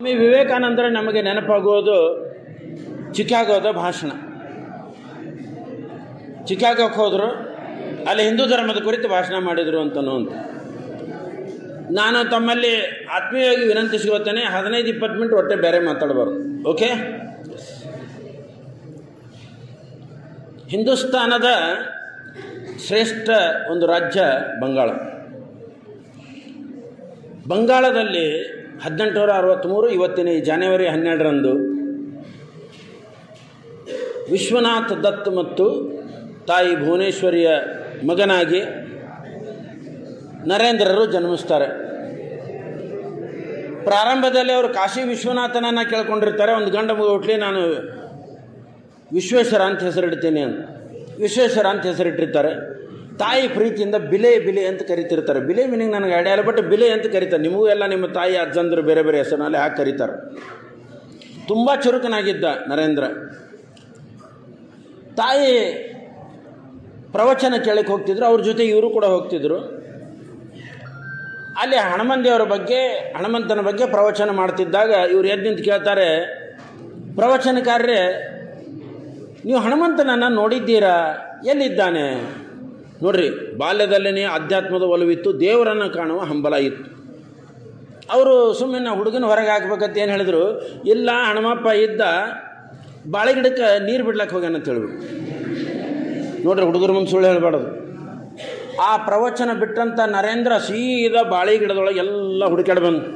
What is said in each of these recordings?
ಸ್ವಾಮಿ ವಿವೇಕಾನಂದರ ನಮಗೆ ನೆನಪಾಗುವುದು ಚಿಕಾಗೋದ ಭಾಷಣ. ಚಿಕಾಗೋಕ್ಕೆ ಹೋದರು, ಅಲ್ಲಿ ಹಿಂದೂ ಧರ್ಮದ ಕುರಿತು ಭಾಷಣ ಮಾಡಿದರು ಅಂತನೂ ಅಂತ. ನಾನು ತಮ್ಮಲ್ಲಿ ಆತ್ಮೀಯವಾಗಿ ವಿನಂತಿಸಿಕೊಳ್ತೇನೆ, ಹದಿನೈದು ಇಪ್ಪತ್ತು ಮಿನಿಟ್ ಒಟ್ಟೆ ಬೇರೆ ಮಾತಾಡಬಾರ್ದು, ಓಕೆ? ಹಿಂದೂಸ್ತಾನದ ಶ್ರೇಷ್ಠ ಒಂದು ರಾಜ್ಯ ಬಂಗಾಳ. ಬಂಗಾಳದಲ್ಲಿ ಹದಿನೆಂಟುನೂರ ಅರವತ್ತ್ಮೂರು ಇವತ್ತಿನ ಈ ಜಾನ್ವರಿ ಹನ್ನೆರಡರಂದು ವಿಶ್ವನಾಥ್ ದತ್ ಮತ್ತು ತಾಯಿ ಭುವನೇಶ್ವರಿಯ ಮಗನಾಗಿ ನರೇಂದ್ರರು ಜನ್ಮಿಸ್ತಾರೆ. ಪ್ರಾರಂಭದಲ್ಲಿ ಅವರು ಕಾಶಿ ವಿಶ್ವನಾಥನನ್ನು ಕೇಳ್ಕೊಂಡಿರ್ತಾರೆ. ಒಂದು ಗಂಡ ಮಗು ಹುಟ್ಲಿ ನಾನು ವಿಶ್ವೇಶ್ವರ ಅಂತ ಹೆಸರಿಡ್ತೀನಿ ಅಂತ. ವಿಶ್ವೇಶ್ವರ ಅಂತ ಹೆಸರಿಟ್ಟಿರ್ತಾರೆ. ತಾಯಿ ಪ್ರೀತಿಯಿಂದ ಬಿಲೆ ಬಿಲೆ ಅಂತ ಕರಿತಿರ್ತಾರೆ. ಬಿಲೆ ಮೀನಿಂಗ್ ನನಗೆ ಐಡಿಯಾ ಇಲ್ಲ ಬಟ್ ಬಿಲೆ ಅಂತ ಕರೀತಾರೆ. ನಿಮಗೂ ಎಲ್ಲ ನಿಮ್ಮ ತಾಯಿ, ಅಜ್ಜಂದರು ಬೇರೆ ಬೇರೆ ಹೆಸರಿನಲ್ಲಿ ಹಾಕಿ ಕರೀತಾರೆ. ತುಂಬ ಚುರುಕನಾಗಿದ್ದ ನರೇಂದ್ರ. ತಾಯಿ ಪ್ರವಚನ ಕೇಳಕ್ಕೆ ಹೋಗ್ತಿದ್ರು, ಅವ್ರ ಜೊತೆ ಇವರು ಕೂಡ ಹೋಗ್ತಿದ್ರು. ಅಲ್ಲಿ ಹನುಮನ್ ದೇವರ ಬಗ್ಗೆ, ಹನುಮಂತನ ಬಗ್ಗೆ ಪ್ರವಚನ ಮಾಡ್ತಿದ್ದಾಗ ಇವ್ರು ಎದ್ದು ನಿಂತು ಕೇಳ್ತಾರೆ ಪ್ರವಚನಕಾರ್ರೆ ನೀವು ಹನುಮಂತನನ್ನು ನೋಡಿದ್ದೀರಾ? ಎಲ್ಲಿದ್ದಾನೆ? ನೋಡ್ರಿ ಬಾಲ್ಯದಲ್ಲೇ ಆಧ್ಯಾತ್ಮದ ಒಲವಿತ್ತು, ದೇವರನ್ನು ಕಾಣುವ ಹಂಬಲ ಇತ್ತು. ಅವರು ಸುಮ್ಮನೆ ಹುಡುಗನ ಹೊರಗೆ ಹಾಕ್ಬೇಕಂತ ಏನು ಹೇಳಿದ್ರು, ಇಲ್ಲ ಹನುಮಪ್ಪ ಇದ್ದ ಬಾಳೆಗಿಡಕ್ಕೆ ನೀರು ಬಿಡ್ಲಕ್ಕೆ ಹೋಗ್ಯಾನ ಅಂತ ಹೇಳಿದ್ರು ನೋಡ್ರಿ, ಹುಡುಗರ ಮುಂದೆ ಸುಳ್ಳು ಹೇಳ್ಬಾರ್ದು. ಆ ಪ್ರವಚನ ಬಿಟ್ಟಂಥ ನರೇಂದ್ರ ಸೀದಾ ಬಾಳೆ ಗಿಡದೊಳಗೆ ಎಲ್ಲ ಹುಡುಕಾಡಿ ಬಂದು.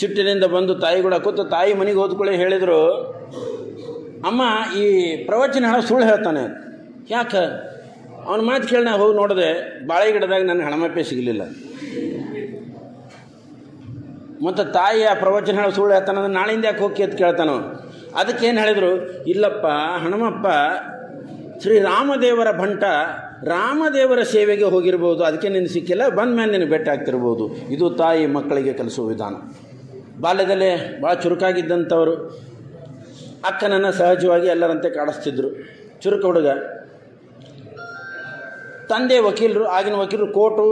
ಸಿಟ್ಟಿನಿಂದ ಬಂದು ತಾಯಿ ಕೂಡ ಕೂತು, ತಾಯಿ ಮನೆಗೆ ಹೋದ್ಕೊಳ್ಳಿ ಹೇಳಿದರು, ಅಮ್ಮ ಈ ಪ್ರವಚನ ಹೇಳೋ ಸುಳ್ಳು ಹೇಳ್ತಾನೆ ಯಾಕೆ? ಅವನ ಮಾತು ಕೇಳಿ ನಾ ಹೋಗಿ ನೋಡಿದೆ ಬಾಳೆ ಗಿಡದಾಗ ನನ್ನ ಹಣಮಪ್ಪೆ ಸಿಗಲಿಲ್ಲ. ಮತ್ತು ತಾಯಿ ಆ ಪ್ರವಚನ ಹೇಳಿ ಸುಳ್ಳು ಹೇಳ್ತಾನೆ ಅಂದ್ರೆ ನಾಳಿಂದ ಯಾಕೆ ಹೋಗಿ ಅಂತ ಕೇಳ್ತಾನೋ? ಅದಕ್ಕೇನು ಹೇಳಿದರು? ಇಲ್ಲಪ್ಪ, ಹಣಮಪ್ಪ ಶ್ರೀರಾಮದೇವರ ಭಂಟ ರಾಮದೇವರ ಸೇವೆಗೆ ಹೋಗಿರ್ಬೋದು. ಅದಕ್ಕೆ ನಿನ್ನ ಸಿಕ್ಕಿಲ್ಲ, ಬಂದ ಮೇಲೆ ನಿನಗೆ ಭೇಟಿ ಆಗ್ತಿರ್ಬೋದು. ಇದು ತಾಯಿ ಮಕ್ಕಳಿಗೆ ಕಲಿಸುವ ವಿಧಾನ. ಬಾಲ್ಯದಲ್ಲೇ ಭಾಳ ಚುರುಕಾಗಿದ್ದಂಥವರು. ಅಕ್ಕನನ್ನು ಸಹಜವಾಗಿ ಎಲ್ಲರಂತೆ ಕಾಡಿಸ್ತಿದ್ರು. ಚುರುಕ ಹುಡುಗ. ತಂದೆ ವಕೀಲರು, ಆಗಿನ ವಕೀಲರು ಕೋಟು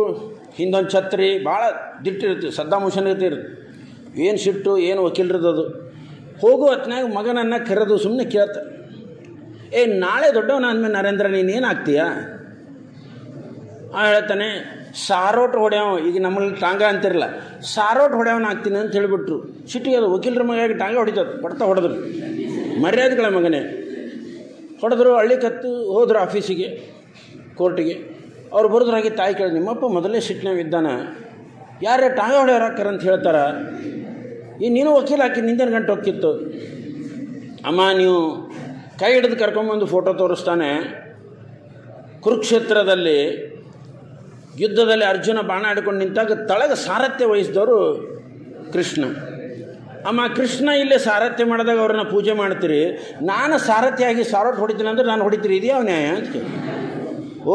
ಹಿಂದೊಂದು ಛತ್ರಿ, ಭಾಳ ದಿಟ್ಟಿರುತ್ತೆ ಸದ್ದಾಮೂಷನ್ ಇರ್ತಿರುತ್ತೆ ಏನು ಸಿಟ್ಟು, ಏನು ವಕೀಲರದ್ದು ಅದು. ಹೋಗೋ ಹೊತ್ನಾಗ ಮಗನನ್ನು ಕರೆದು ಸುಮ್ಮನೆ ಕೇಳ್ತ. ಏ, ನಾಳೆ ದೊಡ್ಡವನ ಅಂದಮೇಲೆ ನರೇಂದ್ರ, ನೀನು ಏನಾಗ್ತೀಯಾ ಆ ಹೇಳ್ತಾನೆ, ಸಾರೋಟ್ ಹೊಡ್ಯಾವ, ಈಗ ನಮ್ಮಲ್ಲಿ ಟಾಂಗ ಅಂತಿರಲ್ಲ. ಸಾರೋಟ್ ಹೊಡೆಯವನ ಆಗ್ತೀನಿ ಅಂತ ಹೇಳಿಬಿಟ್ರು. ಸಿಟ್ಟಿಗೆ ಅದು ವಕೀಲರ ಮಗಾಗಿ ಟಾಂಗ ಹೊಡಿತದ, ಹೊಡ್ತಾ ಹೊಡೆದ್ರು. ಮರ್ಯಾದೆಗಳ ಮಗನೇ. ಹೊಡೆದ್ರು, ಹಳ್ಳಿ ಕತ್ತು ಹೋದರು ಆಫೀಸಿಗೆ. ಕೋರ್ಟಿಗೆ. ಅವ್ರು ಬರೋದ್ರಾಗಿ ತಾಯಿ ಕೇಳಿ ನಿಮ್ಮಪ್ಪ ಮೊದಲೇ ಸಿಟ್ಟಿನಾಗ ಇದ್ದಾನೆ ಯಾರೇ ಟಾಂಗ ಹೊಡೆಯೋರಾಕ್ಕಾರ ಅಂತ ಹೇಳ್ತಾರ. ಈ ನೀನು ವಕೀಲ ಹಾಕಿ ನಿಂದೇನು ಗಂಟೆ ಹೋಗ್ತಿತ್ತು? ಅಮ್ಮ, ನೀವು ಕೈ ಹಿಡಿದು ಕರ್ಕೊಂಬಂದು ಫೋಟೋ ತೋರಿಸ್ತಾನೆ. ಕುರುಕ್ಷೇತ್ರದಲ್ಲಿ, ಯುದ್ಧದಲ್ಲಿ ಅರ್ಜುನ ಬಾಣ ಆಡಿಕೊಂಡು ನಿಂತಾಗ ತಳಗ ಸಾರಥ್ಯ ವಹಿಸಿದವರು ಕೃಷ್ಣ. ಅಮ್ಮ, ಕೃಷ್ಣ ಇಲ್ಲೇ ಸಾರಥ್ಯ ಮಾಡಿದಾಗ ಅವ್ರನ್ನ ಪೂಜೆ ಮಾಡ್ತೀರಿ. ನಾನು ಸಾರಥ್ಯ ಆಗಿ ಸಾರೋಟ್ ಹೊಡಿತೀನಿ ಅಂದ್ರೆ ನಾನು ಹೊಡಿತೀರಿ. ಇದೆಯಾ ನ್ಯಾಯ? ಅಂತ ಓ,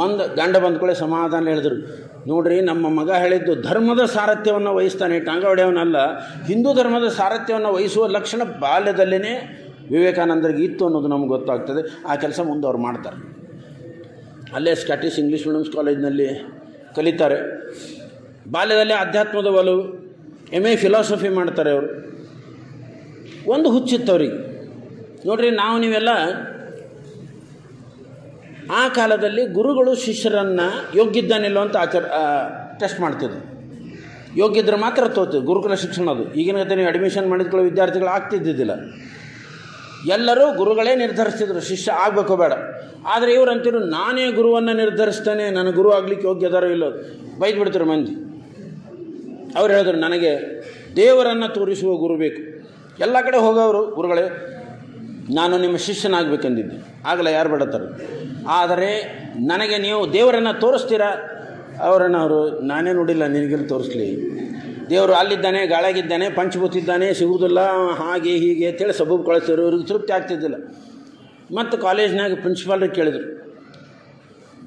ಮಂದ ಗಂಡ ಬಂದ್ಕೊಳ್ಳೆ ಸಮಾಧಾನ ಹೇಳಿದ್ರು. ನೋಡ್ರಿ, ನಮ್ಮ ಮಗ ಹೇಳಿದ್ದು ಧರ್ಮದ ಸಾರಥ್ಯವನ್ನು ವಹಿಸ್ತಾನೆ. ಟಾಂಗ ಹೊಡೆಯವನಲ್ಲ ಹಿಂದೂ ಧರ್ಮದ ಸಾರಥ್ಯವನ್ನು ವಹಿಸುವ ಲಕ್ಷಣ ಬಾಲ್ಯದಲ್ಲೇ ವಿವೇಕಾನಂದರಿಗೆ ಇತ್ತು ಅನ್ನೋದು ನಮ್ಗೆ ಗೊತ್ತಾಗ್ತದೆ. ಆ ಕೆಲಸ ಮುಂದೆ ಅವ್ರು ಮಾಡ್ತಾರೆ. ಅಲ್ಲೇ ಸ್ಕಾಟಿಸ್ ಇಂಗ್ಲೀಷ್ ಮೀಡಿಯಮ್ಸ್ ಕಾಲೇಜ್ನಲ್ಲಿ ಕಲಿತಾರೆ. ಬಾಲ್ಯದಲ್ಲೇ ಅಧ್ಯಾತ್ಮದ ಒಲವು ಎಂ ಎ ಫಿಲಾಸಫಿ ಮಾಡ್ತಾರೆ ಅವರು. ಒಂದು ಹುಚ್ಚಿತ್ತು ಅವ್ರಿಗೆ ನೋಡ್ರಿ, ನಾವು ನೀವೆಲ್ಲ ಆ ಕಾಲದಲ್ಲಿ ಗುರುಗಳು ಶಿಷ್ಯರನ್ನು ಯೋಗ್ಯಿದ್ದಾನಿಲ್ಲೋ ಅಂತ ಆಚರ ಟೆಸ್ಟ್ ಮಾಡ್ತಿದ್ರು. ಯೋಗ್ಯಿದ್ರೆ ಮಾತ್ರ ತೋತು, ಗುರುಕುಲ ಶಿಕ್ಷಣ ಅದು. ಈಗಿನ ಕತೆ ನೀವು ಅಡ್ಮಿಷನ್ ಮಾಡಿದ್ಕೊಳ್ಳೋ ವಿದ್ಯಾರ್ಥಿಗಳು ಆಗ್ತಿದ್ದಿದ್ದಿಲ್ಲ. ಎಲ್ಲರೂ ಗುರುಗಳೇ ನಿರ್ಧರಿಸ್ತಿದ್ರು, ಶಿಷ್ಯ ಆಗಬೇಕು ಬೇಡ. ಆದರೆ ಇವ್ರು ಅಂತಿರು ನಾನೇ ಗುರುವನ್ನು ನಿರ್ಧರಿಸ್ತಾನೆ, ನನ್ನ ಗುರು ಆಗ್ಲಿಕ್ಕೆ ಯೋಗ್ಯದಾರೋ ಇಲ್ಲೋ ಬೈದು ಬಿಡ್ತಾರೆ ಮಂದಿ. ಅವ್ರು ಹೇಳಿದ್ರು, ನನಗೆ ದೇವರನ್ನು ತೋರಿಸುವ ಗುರು ಬೇಕು. ಎಲ್ಲ ಕಡೆ ಹೋಗೋರು ಗುರುಗಳೇ. ನಾನು ನಿಮ್ಮ ಶಿಷ್ಯನಾಗಬೇಕೆಂದಿದ್ದೆ. ಆಗಲ್ಲ ಯಾರು ಬಿಡತ್ತಾರೆ? ಆದರೆ ನನಗೆ ನೀವು ದೇವರನ್ನು ತೋರಿಸ್ತೀರಾ? ಅವರನ್ನು ಅವರು, ನಾನೇ ನೋಡಿಲ್ಲ, ನಿನಗೆಲ್ಲಿ ತೋರಿಸ್ಲಿ? ದೇವರು ಅಲ್ಲಿದ್ದಾನೆ ಗಾಳಾಗಿದ್ದಾನೆ ಪಂಚಭೂತಿದ್ದಾನೆ, ಸಿಗುವುದಿಲ್ಲ, ಹಾಗೆ ಹೀಗೆ ಅಂತೇಳಿ ಸಬೂಬ್ ಕಳಿಸಿದ್ರು ಇವ್ರಿಗೆ ತೃಪ್ತಿ ಆಗ್ತಿದ್ದಿಲ್ಲ. ಮತ್ತು ಕಾಲೇಜ್ನಾಗ ಪ್ರಿನ್ಸಿಪಾಲ್ರಿಗೆ ಕೇಳಿದರು.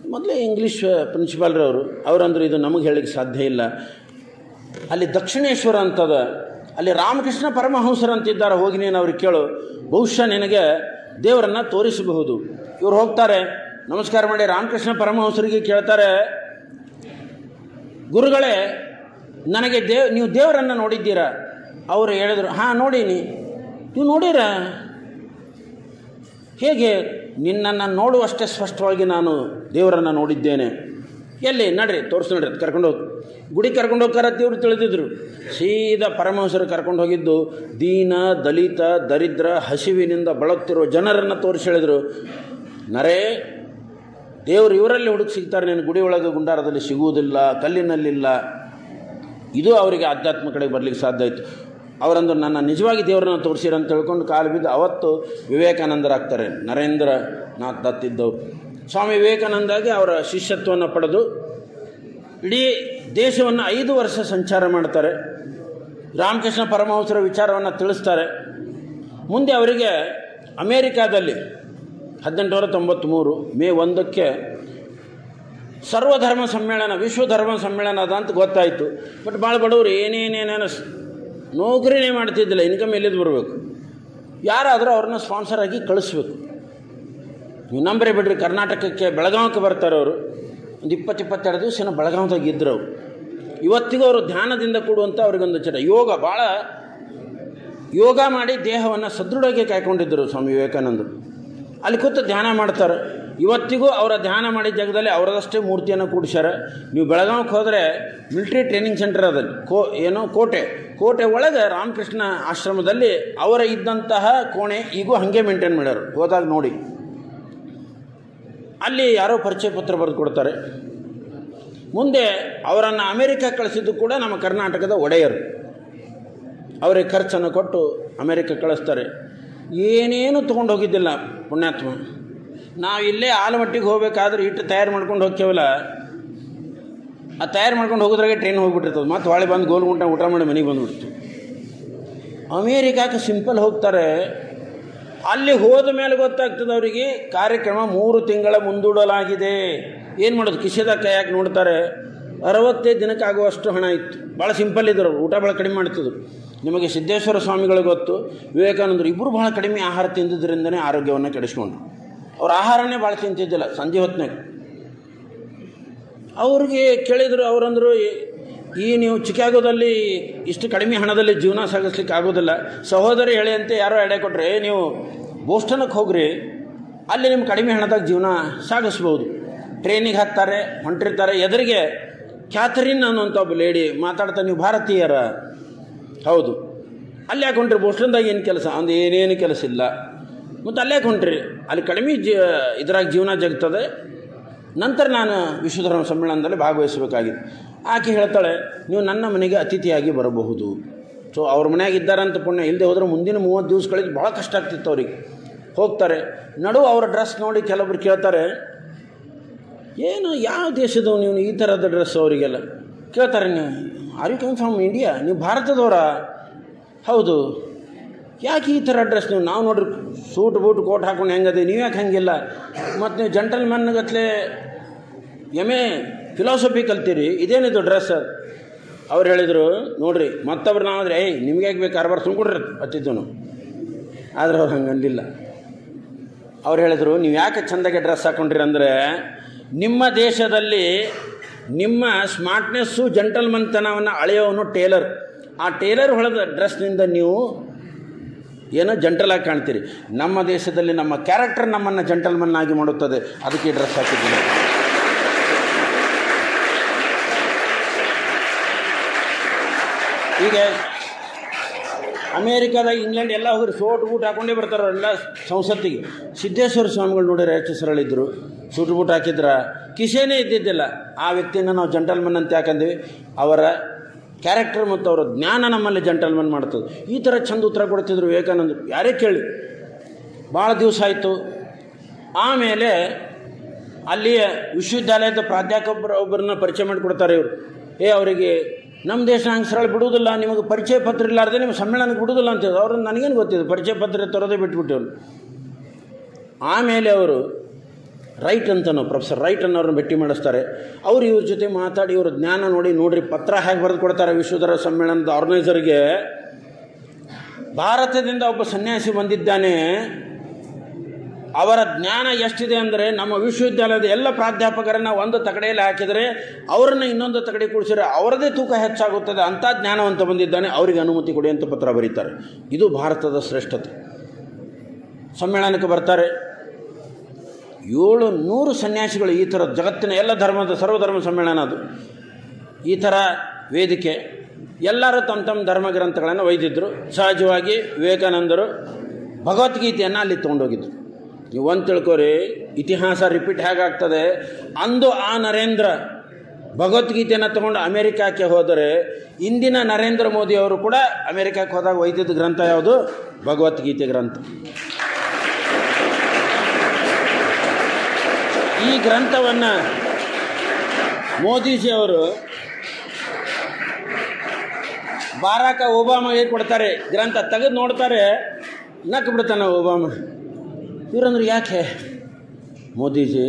ಮೊದಲೇ ಇಂಗ್ಲೀಷ್ ಪ್ರಿನ್ಸಿಪಾಲ್ರವರು ಅವರಂದ್ರೆ ಇದು ನಮಗೆ ಹೇಳಲಿಕ್ಕೆ ಸಾಧ್ಯ ಇಲ್ಲ. ಅಲ್ಲಿ ದಕ್ಷಿಣೇಶ್ವರ ಅಂತದ ಅಲ್ಲಿ ರಾಮಕೃಷ್ಣ ಪರಮಹಂಸರು ಅಂತಿದ್ದಾರೆ ಹೋಗಿ ನೀನು ಅವ್ರಿಗೆ ಕೇಳು. ಬಹುಶಃ ನಿನಗೆ ದೇವರನ್ನು ತೋರಿಸಬಹುದು. ಇವ್ರು ಹೋಗ್ತಾರೆ. ನಮಸ್ಕಾರ ಮಾಡಿ ರಾಮಕೃಷ್ಣ ಪರಮಹಂಸರಿಗೆ ಕೇಳ್ತಾರೆ, ಗುರುಗಳೇ, ನನಗೆ ದೇವ್, ನೀವು ದೇವರನ್ನು ನೋಡಿದ್ದೀರಾ? ಅವರು ಹೇಳಿದರು, ಹಾಂ, ನೋಡೀನಿ. ನೀವು ನೋಡಿರ? ಹೇಗೆ? ನಿನ್ನನ್ನು ನೋಡುವಷ್ಟೇ ಸ್ಪಷ್ಟವಾಗಿ ನಾನು ದೇವರನ್ನು ನೋಡಿದ್ದೇನೆ. ಎಲ್ಲಿ? ನಡ್ರಿ, ತೋರಿಸ್ ನಡ್ರಿ, ಕರ್ಕೊಂಡು ಹೋಗಿ. ಗುಡಿ ಕರ್ಕೊಂಡು ಹೋಗ್ತಾರ ದೇವ್ರು ತಿಳಿದಿದ್ರು. ಸೀದಾ ಪರಮಹಂಸರು ಕರ್ಕೊಂಡು ಹೋಗಿದ್ದು, ದೀನ, ದಲಿತ, ದರಿದ್ರ, ಹಸಿವಿನಿಂದ ಬಳಲ್ತಿರೋ ಜನರನ್ನು ತೋರಿಸಿ ಹೇಳಿದರು. ನರೇ, ದೇವರು ಇವರಲ್ಲಿ ಹುಡುಕಿ ಸಿಗ್ತಾರೆ ನೀನು ಗುಡಿ ಒಳಗೆ ಗುಂಡಾರದಲ್ಲಿ ಸಿಗುವುದಿಲ್ಲ, ಕಲ್ಲಿನಲ್ಲಿಲ್ಲ. ಇದು ಅವರಿಗೆ ಆಧ್ಯಾತ್ಮ ಕಡೆಗೆ ಬರಲಿಕ್ಕೆ ಸಾಧ್ಯ ಆಯಿತು. ಅವರಂದು ನನ್ನ ನಿಜವಾಗಿ ದೇವರನ್ನ ತೋರಿಸಿರಂತ ತಿಳ್ಕೊಂಡು ಕಾಲು ಬಿದ್ದು ಅವತ್ತು ವಿವೇಕಾನಂದರಾಗ್ತಾರೆ. ನರೇಂದ್ರ ನಾಥ್ ದತ್ತಿದ್ದವರು ಸ್ವಾಮಿ ವಿವೇಕಾನಂದಾಗಿ ಅವರ ಶಿಷ್ಯತ್ವವನ್ನು ಪಡೆದು ಇಡೀ ದೇಶವನ್ನು ಐದು ವರ್ಷ ಸಂಚಾರ ಮಾಡ್ತಾರೆ. ರಾಮಕೃಷ್ಣ ಪರಮಹಂಸರ ವಿಚಾರವನ್ನು ತಿಳಿಸ್ತಾರೆ. ಮುಂದೆ ಅವರಿಗೆ ಅಮೇರಿಕಾದಲ್ಲಿ ಹದಿನೆಂಟುನೂರ ತೊಂಬತ್ತ್ಮೂರು ಮೇ ಒಂದಕ್ಕೆ ಸರ್ವಧರ್ಮ ಸಮ್ಮೇಳನ ವಿಶ್ವ ಧರ್ಮ ಸಮ್ಮೇಳನ ಅದ ಅಂತ ಗೊತ್ತಾಯಿತು. ಬಟ್ ಭಾಳ ಬಡವರು ಏನೇನೇನೇನೋ ನೌಕರಿನೇ ಮಾಡ್ತಿದ್ದಿಲ್ಲ, ಇನ್ಕಮ್ ಎಲ್ಲಿದ್ದು ಬರಬೇಕು? ಯಾರಾದರೂ ಅವ್ರನ್ನ ಸ್ಪಾನ್ಸರ್ ಆಗಿ ಕಳಿಸ್ಬೇಕು. ನೀವು ನಂಬರೇ ಬಿಡ್ರಿ, ಕರ್ನಾಟಕಕ್ಕೆ ಬೆಳಗಾವಕ್ಕೆ ಬರ್ತಾರೆ ಅವರು. ಒಂದು ಇಪ್ಪತ್ತು ಇಪ್ಪತ್ತೆರಡು ದಿವಸ ಏನೋ ಬೆಳಗಾವ್ದಾಗ ಇದ್ರು ಅವರು. ಇವತ್ತಿಗೂ ಅವರು ಧ್ಯಾನದಿಂದ ಕೂಡುವಂಥ ಅವ್ರಿಗೊಂದು ಚಟ ಯೋಗ ಭಾಳ ಯೋಗ ಮಾಡಿ ದೇಹವನ್ನು ಸದೃಢವಾಗಿ ಕಾಯ್ಕೊಂಡಿದ್ದರು ಸ್ವಾಮಿ ವಿವೇಕಾನಂದರು. ಅಲ್ಲಿ ಕೂತು ಧ್ಯಾನ ಮಾಡ್ತಾರೆ. ಇವತ್ತಿಗೂ ಅವರ ಧ್ಯಾನ ಮಾಡಿದ ಜಾಗದಲ್ಲಿ ಅವರದಷ್ಟೇ ಮೂರ್ತಿಯನ್ನು ಕೂಡಿಸ್ಯಾರ. ನೀವು ಬೆಳಗಾವಿಗೆ ಹೋದರೆ ಮಿಲ್ಟ್ರಿ ಟ್ರೈನಿಂಗ್ ಸೆಂಟರ್ ಅದಲ್ಲಿ ಕೋ ಏನೋ ಕೋಟೆ. ಕೋಟೆ ಒಳಗೆ ರಾಮಕೃಷ್ಣ ಆಶ್ರಮದಲ್ಲಿ ಅವರ ಇದ್ದಂತಹ ಕೋಣೆ ಈಗೂ ಹಾಗೆ ಮೇಂಟೈನ್ ಮಾಡ್ಯಾರ. ಹೋದಾಗ ನೋಡಿ. ಅಲ್ಲಿ ಯಾರೋ ಪರಿಚಯ ಪತ್ರ ಬರೆದು ಕೊಡ್ತಾರೆ. ಮುಂದೆ ಅವರನ್ನು ಅಮೇರಿಕ ಕಳಿಸಿದ್ದು ಕೂಡ ನಮ್ಮ ಕರ್ನಾಟಕದ ಒಡೆಯರು. ಅವರಿಗೆ ಖರ್ಚನ್ನು ಕೊಟ್ಟು ಅಮೇರಿಕ ಕಳಿಸ್ತಾರೆ. ಏನೇನು ತೊಗೊಂಡು ಹೋಗಿದ್ದಿಲ್ಲ ಪುಣ್ಯಾತ್ಮ. ನಾವು ಇಲ್ಲೇ ಆಲಮಟ್ಟಿಗೆ ಹೋಗಬೇಕಾದ್ರೆ ಇಟ್ಟು ತಯಾರು ಮಾಡ್ಕೊಂಡು ಹೋಗ್ತೇವಲ್ಲ. ಆ ತಯಾರು ಮಾಡ್ಕೊಂಡು ಹೋಗೋದ್ರಾಗೆ ಟ್ರೈನ್ ಹೋಗ್ಬಿಟ್ಟಿರ್ತದೆ. ಮತ್ತು ಹೊಳೆ ಬಂದು ಗೋಲ್ಗುಂಟ ಊಟ ಮಾಡಿ ಮನೆಗೆ ಬಂದುಬಿಡ್ತು. ಅಮೇರಿಕಾಕ್ಕೆ ಸಿಂಪಲ್ ಹೋಗ್ತಾರೆ. ಅಲ್ಲಿ ಹೋದ ಮೇಲೆ ಗೊತ್ತಾಗ್ತದೆ ಅವರಿಗೆ ಕಾರ್ಯಕ್ರಮ ಮೂರು ತಿಂಗಳ ಮುಂದೂಡಲಾಗಿದೆ. ಏನು ಮಾಡೋದು? ಕಿಶೆದಾಗ ಕೈಯಾಗಿ ನೋಡ್ತಾರೆ, ಅರವತ್ತೇ ದಿನಕ್ಕೆ ಆಗುವಷ್ಟು ಹಣ ಇತ್ತು. ಭಾಳ ಸಿಂಪಲ್ ಇದ್ದರು ಊಟ ಭಾಳ ಕಡಿಮೆ ಮಾಡ್ತಿದ್ರು. ನಿಮಗೆ ಸಿದ್ದೇಶ್ವರ ಸ್ವಾಮಿಗಳು ಗೊತ್ತು, ವಿವೇಕಾನಂದರು ಇಬ್ಬರು ಭಾಳ ಕಡಿಮೆ ಆಹಾರ ತಿಂದಿದ್ದರಿಂದನೇ ಆರೋಗ್ಯವನ್ನು ಕೆಡಿಸ್ಕೊಂಡ್ರು. ಅವ್ರ ಆಹಾರನೇ ಭಾಳ ತಿಂತಿದ್ದಿಲ್ಲ ಸಂಜೆ ಹೊತ್ತಿನಾಗ ಅವ್ರಿಗೆ ಕೇಳಿದರು, ಅವರಂದರು ಈ ನೀವು ಚಿಕಾಗೋದಲ್ಲಿ ಇಷ್ಟು ಕಡಿಮೆ ಹಣದಲ್ಲಿ ಜೀವನ ಸಾಗಿಸ್ಲಿಕ್ಕೆ ಆಗೋದಿಲ್ಲ. ಸಹೋದರಿ ಹೇಳಿಯಂತೆ ಯಾರೋ ಎಡೆ ಕೊಟ್ಟರೆ ನೀವು ಬೋಸ್ಟನಕ್ಕೆ ಹೋಗ್ರಿ, ಅಲ್ಲಿ ನಿಮ್ಮ ಕಡಿಮೆ ಹಣದಾಗ ಜೀವನ ಸಾಗಿಸ್ಬೋದು. ಟ್ರೈನಿಗೆ ಹಾಕ್ತಾರೆ, ಹೊಂಟಿರ್ತಾರೆ, ಎದುರಿಗೆ ಕ್ಯಾಥರಿನ್ ಅನ್ನುವಂಥ ಒಬ್ಬ ಲೇಡಿ ಮಾತಾಡ್ತಾ, ನೀವು ಭಾರತೀಯರ. ಹೌದು. ಅಲ್ಲಿ ಯಾಕೆ ಹೊಂಟ್ರಿ? ಬೋಸ್ಟನ್ದಾಗ ಏನು ಕೆಲಸ? ಅಂದ್ರೆ ಏನೇನು ಕೆಲಸ ಇಲ್ಲ. ಮತ್ತು ಅಲ್ಲೇ ಹೊಂಟ್ರಿ? ಅಲ್ಲಿ ಕಡಿಮೆ ಜೀ, ಇದ್ರಾಗ ಜೀವನ ಜಗ್ತದೆ. ನಂತರ ನಾನು ವಿಶ್ವಧರ್ಮ ಸಮ್ಮೇಳನದಲ್ಲಿ ಭಾಗವಹಿಸಬೇಕಾಗಿದೆ. ಆಕೆ ಹೇಳ್ತಾಳೆ, ನೀವು ನನ್ನ ಮನೆಗೆ ಅತಿಥಿಯಾಗಿ ಬರಬಹುದು. ಸೊ ಅವ್ರ ಅಂತ ಪುಣ್ಯ. ಇಲ್ಲದೆ ಹೋದ್ರೆ ಮುಂದಿನ ಮೂವತ್ತು ದಿವಸ ಕಳೆದು ಭಾಳ ಕಷ್ಟ ಆಗ್ತಿತ್ತು ಅವ್ರಿಗೆ. ಹೋಗ್ತಾರೆ. ನಡು ಅವರ ಡ್ರೆಸ್ ನೋಡಿ ಕೆಲವೊಬ್ರು ಕೇಳ್ತಾರೆ, ಏನು, ಯಾವ ದೇಶದವು ನೀವು? ಈ ಥರದ ಡ್ರೆಸ್ ಅವರಿಗೆಲ್ಲ? ಕೇಳ್ತಾರೆ, ನೀವು are you come from India ನೀವು ಭಾರತದವರ? ಹೌದು. ಯಾಕೆ ಈ ಥರ ಡ್ರೆಸ್ ನೀವು? ನಾವು ನೋಡ್ರಿ, ಸೂಟ್ ಬೂಟ್ ಕೋಟ್ ಹಾಕೊಂಡು ಹೆಂಗದೆ, ನೀವು ಯಾಕೆ ಹಂಗಿಲ್ಲ? ಮತ್ತು ನೀವು ಜಂಟಲ್ಮನ್ಗತ್ಲೆ ಎಂ ಎ ಫಿಲಾಸಫಿ ಕಲ್ತೀರಿ ಇದೇನಿದು ಡ್ರೆಸ್ ಅವ್ರು ಹೇಳಿದರು, ನೋಡ್ರಿ ಮತ್ತೊಬ್ರು ನಾವಾದ್ರೆ, ಏಯ್, ನಿಮ್ಗೆ ಯಾಕೆ ಬೇಕು? ಕಾರ್ಬಾರ್ ಸುಮ್ಕೊಡ್ರಿ ಅತ್ತಿದ್ದು ಆದ್ರೆ ಅವ್ರು ಹಂಗೆ ಅಂದಿಲ್ಲ. ಅವ್ರು ಹೇಳಿದರು, ನೀವು ಯಾಕೆ ಚಂದಾಗೆ ಡ್ರೆಸ್ ಹಾಕ್ಕೊಂಡ್ರಿ ಅಂದರೆ, ನಿಮ್ಮ ದೇಶದಲ್ಲಿ ನಿಮ್ಮ ಸ್ಮಾರ್ಟ್ನೆಸ್ಸು ಜಂಟಲ್ಮನ್ತನವನ್ನು ಅಳೆಯೋನು ಟೇಲರ್. ಆ ಟೇಲರ್ ಹೊಳೆದ ಡ್ರೆಸ್ನಿಂದ ನೀವು ಏನೋ ಜಂಟಲಾಗಿ ಕಾಣ್ತೀರಿ. ನಮ್ಮ ದೇಶದಲ್ಲಿ ನಮ್ಮ ಕ್ಯಾರೆಕ್ಟರ್ ನಮ್ಮನ್ನು ಜಂಟಲ್ಮನ್ ಆಗಿ ಮಾಡುತ್ತದೆ. ಅದಕ್ಕೆ ಡ್ರೆಸ್ ಹಾಕಿದ್ದೀನಿ. ಈಗ ಅಮೇರಿಕಾದ ಇಂಗ್ಲೆಂಡ್ ಎಲ್ಲ ಹೋಗ್ರಿ ಸೋಟ್ ಬೂಟ್ ಹಾಕೊಂಡೇ ಬರ್ತಾರೆ ಅವರೆಲ್ಲ ಸಂಸತ್ತಿಗೆ. ಸಿದ್ದೇಶ್ವರ ಸ್ವಾಮಿಗಳು ನೋಡಿದ್ರೆ ಎಷ್ಟು ಸರಳಿದ್ರು. ಸೂಟ್ ಬೂಟ್ ಹಾಕಿದ್ರ ಕಿಸೇನೇ ಇದ್ದಿದ್ದಿಲ್ಲ. ಆ ವ್ಯಕ್ತಿಯನ್ನು ನಾವು ಜಂಟಲ್ಮನ್ ಅಂತ ಯಾಕಂದ್ವಿ? ಅವರ ಕ್ಯಾರೆಕ್ಟರ್ ಮತ್ತು ಅವರ ಜ್ಞಾನ ನಮ್ಮಲ್ಲಿ ಜಂಟಲ್ಮನ್ ಮಾಡ್ತದೆ. ಈ ಥರ ಚಂದ ಉತ್ತರ ಕೊಡ್ತಿದ್ರು ವಿವೇಕಾನಂದರು. ಯಾರೇ ಕೇಳಿ. ಭಾಳ ದಿವಸ ಆಯಿತು. ಆಮೇಲೆ ಅಲ್ಲಿಯ ವಿಶ್ವವಿದ್ಯಾಲಯದ ಪ್ರಾಧ್ಯಾಪಕರು ಒಬ್ಬರನ್ನ ಪರಿಚಯ ಮಾಡಿಕೊಡ್ತಾರೆ ಇವರು. ಏ, ಅವರಿಗೆ ನಮ್ಮ ದೇಶ ಹಂಗೆ ಬಿಡುವುದಿಲ್ಲ, ನಿಮಗೆ ಪರಿಚಯ ಪತ್ರ ಇಲ್ಲಾರ್ದೆ ನಿಮ್ಮ ಸಮ್ಮೇಳನಕ್ಕೆ ಬಿಡುವುದಿಲ್ಲ ಅಂತ ಅವ್ರನ್ನ ನನಗೇನು ಗೊತ್ತಿದೆ ಪರಿಚಯ ಪತ್ರ ತರೋದೇ ಬಿಟ್ಬಿಟ್ಟೆವ್ರು. ಆಮೇಲೆ ಅವರು ರೈಟ್ ಅಂತನೋ, ಪ್ರೊಫೆಸರ್ ರೈಟ್ ಅನ್ನೋರನ್ನ ಭೇಟಿ ಮಾಡಿಸ್ತಾರೆ. ಅವ್ರು ಇವ್ರ ಜೊತೆ ಮಾತಾಡಿ, ಇವ್ರ ಜ್ಞಾನ ನೋಡಿ ನೋಡ್ರಿ, ಪತ್ರ ಹೇಗೆ ಬರೆದು ಕೊಡ್ತಾರೆ ವಿಶ್ವಧರ ಸಮ್ಮೇಳನದ ಆರ್ಗನೈಸರ್ಗೆ. ಭಾರತದಿಂದ ಒಬ್ಬ ಸನ್ಯಾಸಿ ಬಂದಿದ್ದಾನೆ. ಅವರ ಜ್ಞಾನ ಎಷ್ಟಿದೆ ಅಂದರೆ, ನಮ್ಮ ವಿಶ್ವವಿದ್ಯಾಲಯದ ಎಲ್ಲ ಪ್ರಾಧ್ಯಾಪಕರನ್ನು ಒಂದು ತಗಡೆಯಲ್ಲಿ ಹಾಕಿದರೆ, ಅವರನ್ನು ಇನ್ನೊಂದು ತಗಡೆ ಕೂಡಿಸಿದ್ರೆ ಅವರದೇ ತೂಕ ಹೆಚ್ಚಾಗುತ್ತದೆ ಅಂಥ ಜ್ಞಾನವಂತ ಬಂದಿದ್ದಾನೆ. ಅವರಿಗೆ ಅನುಮತಿ ಕೊಡಿ ಅಂತ ಪತ್ರ ಬರೀತಾರೆ. ಇದು ಭಾರತದ ಶ್ರೇಷ್ಠತೆ. ಸಮ್ಮೇಳನಕ್ಕೆ ಬರ್ತಾರೆ. ಏಳು ನೂರು ಸನ್ಯಾಸಿಗಳು ಈ ಥರ ಜಗತ್ತಿನ ಎಲ್ಲ ಧರ್ಮದ ಸರ್ವಧರ್ಮ ಸಮ್ಮೇಳನ ಅದು. ಈ ಥರ ವೇದಿಕೆ. ಎಲ್ಲರೂ ತಮ್ಮ ತಮ್ಮ ಧರ್ಮ ಗ್ರಂಥಗಳನ್ನು ಒಯ್ದಿದ್ದರು ಸಹಜವಾಗಿ ವಿವೇಕಾನಂದರು ಭಗವದ್ಗೀತೆಯನ್ನು ಅಲ್ಲಿ ತೊಗೊಂಡೋಗಿದ್ರು. ನೀವು ಒಂದು ತಿಳ್ಕೊರಿ, ಇತಿಹಾಸ ರಿಪೀಟ್ ಹೇಗಾಗ್ತದೆ? ಅಂದು ಆ ನರೇಂದ್ರ ಭಗವದ್ಗೀತೆಯನ್ನು ತಗೊಂಡು ಅಮೇರಿಕಾಕ್ಕೆ ಹೋದರೆ, ಇಂದಿನ ನರೇಂದ್ರ ಮೋದಿ ಅವರು ಕೂಡ ಅಮೇರಿಕಾಕ್ಕೆ ಹೋದಾಗ ಒಯ್ದಿದ್ದ ಗ್ರಂಥ ಯಾವುದು? ಭಗವದ್ಗೀತೆ ಗ್ರಂಥ. ಈ ಗ್ರಂಥವನ್ನು ಮೋದಿಜಿ ಅವರು ಬಾರಾಕ ಒಬಾಮಗೆ ಕೊಡ್ತಾರೆ? ಗ್ರಂಥ ತೆಗೆದು ನೋಡ್ತಾರೆ ನಕ್ಕ ಬಿಡ್ತಾನೆ ಒಬಾಮ. ಇವರಂದ್ರೆ ಯಾಕೆ? ಮೋದಿಜಿ,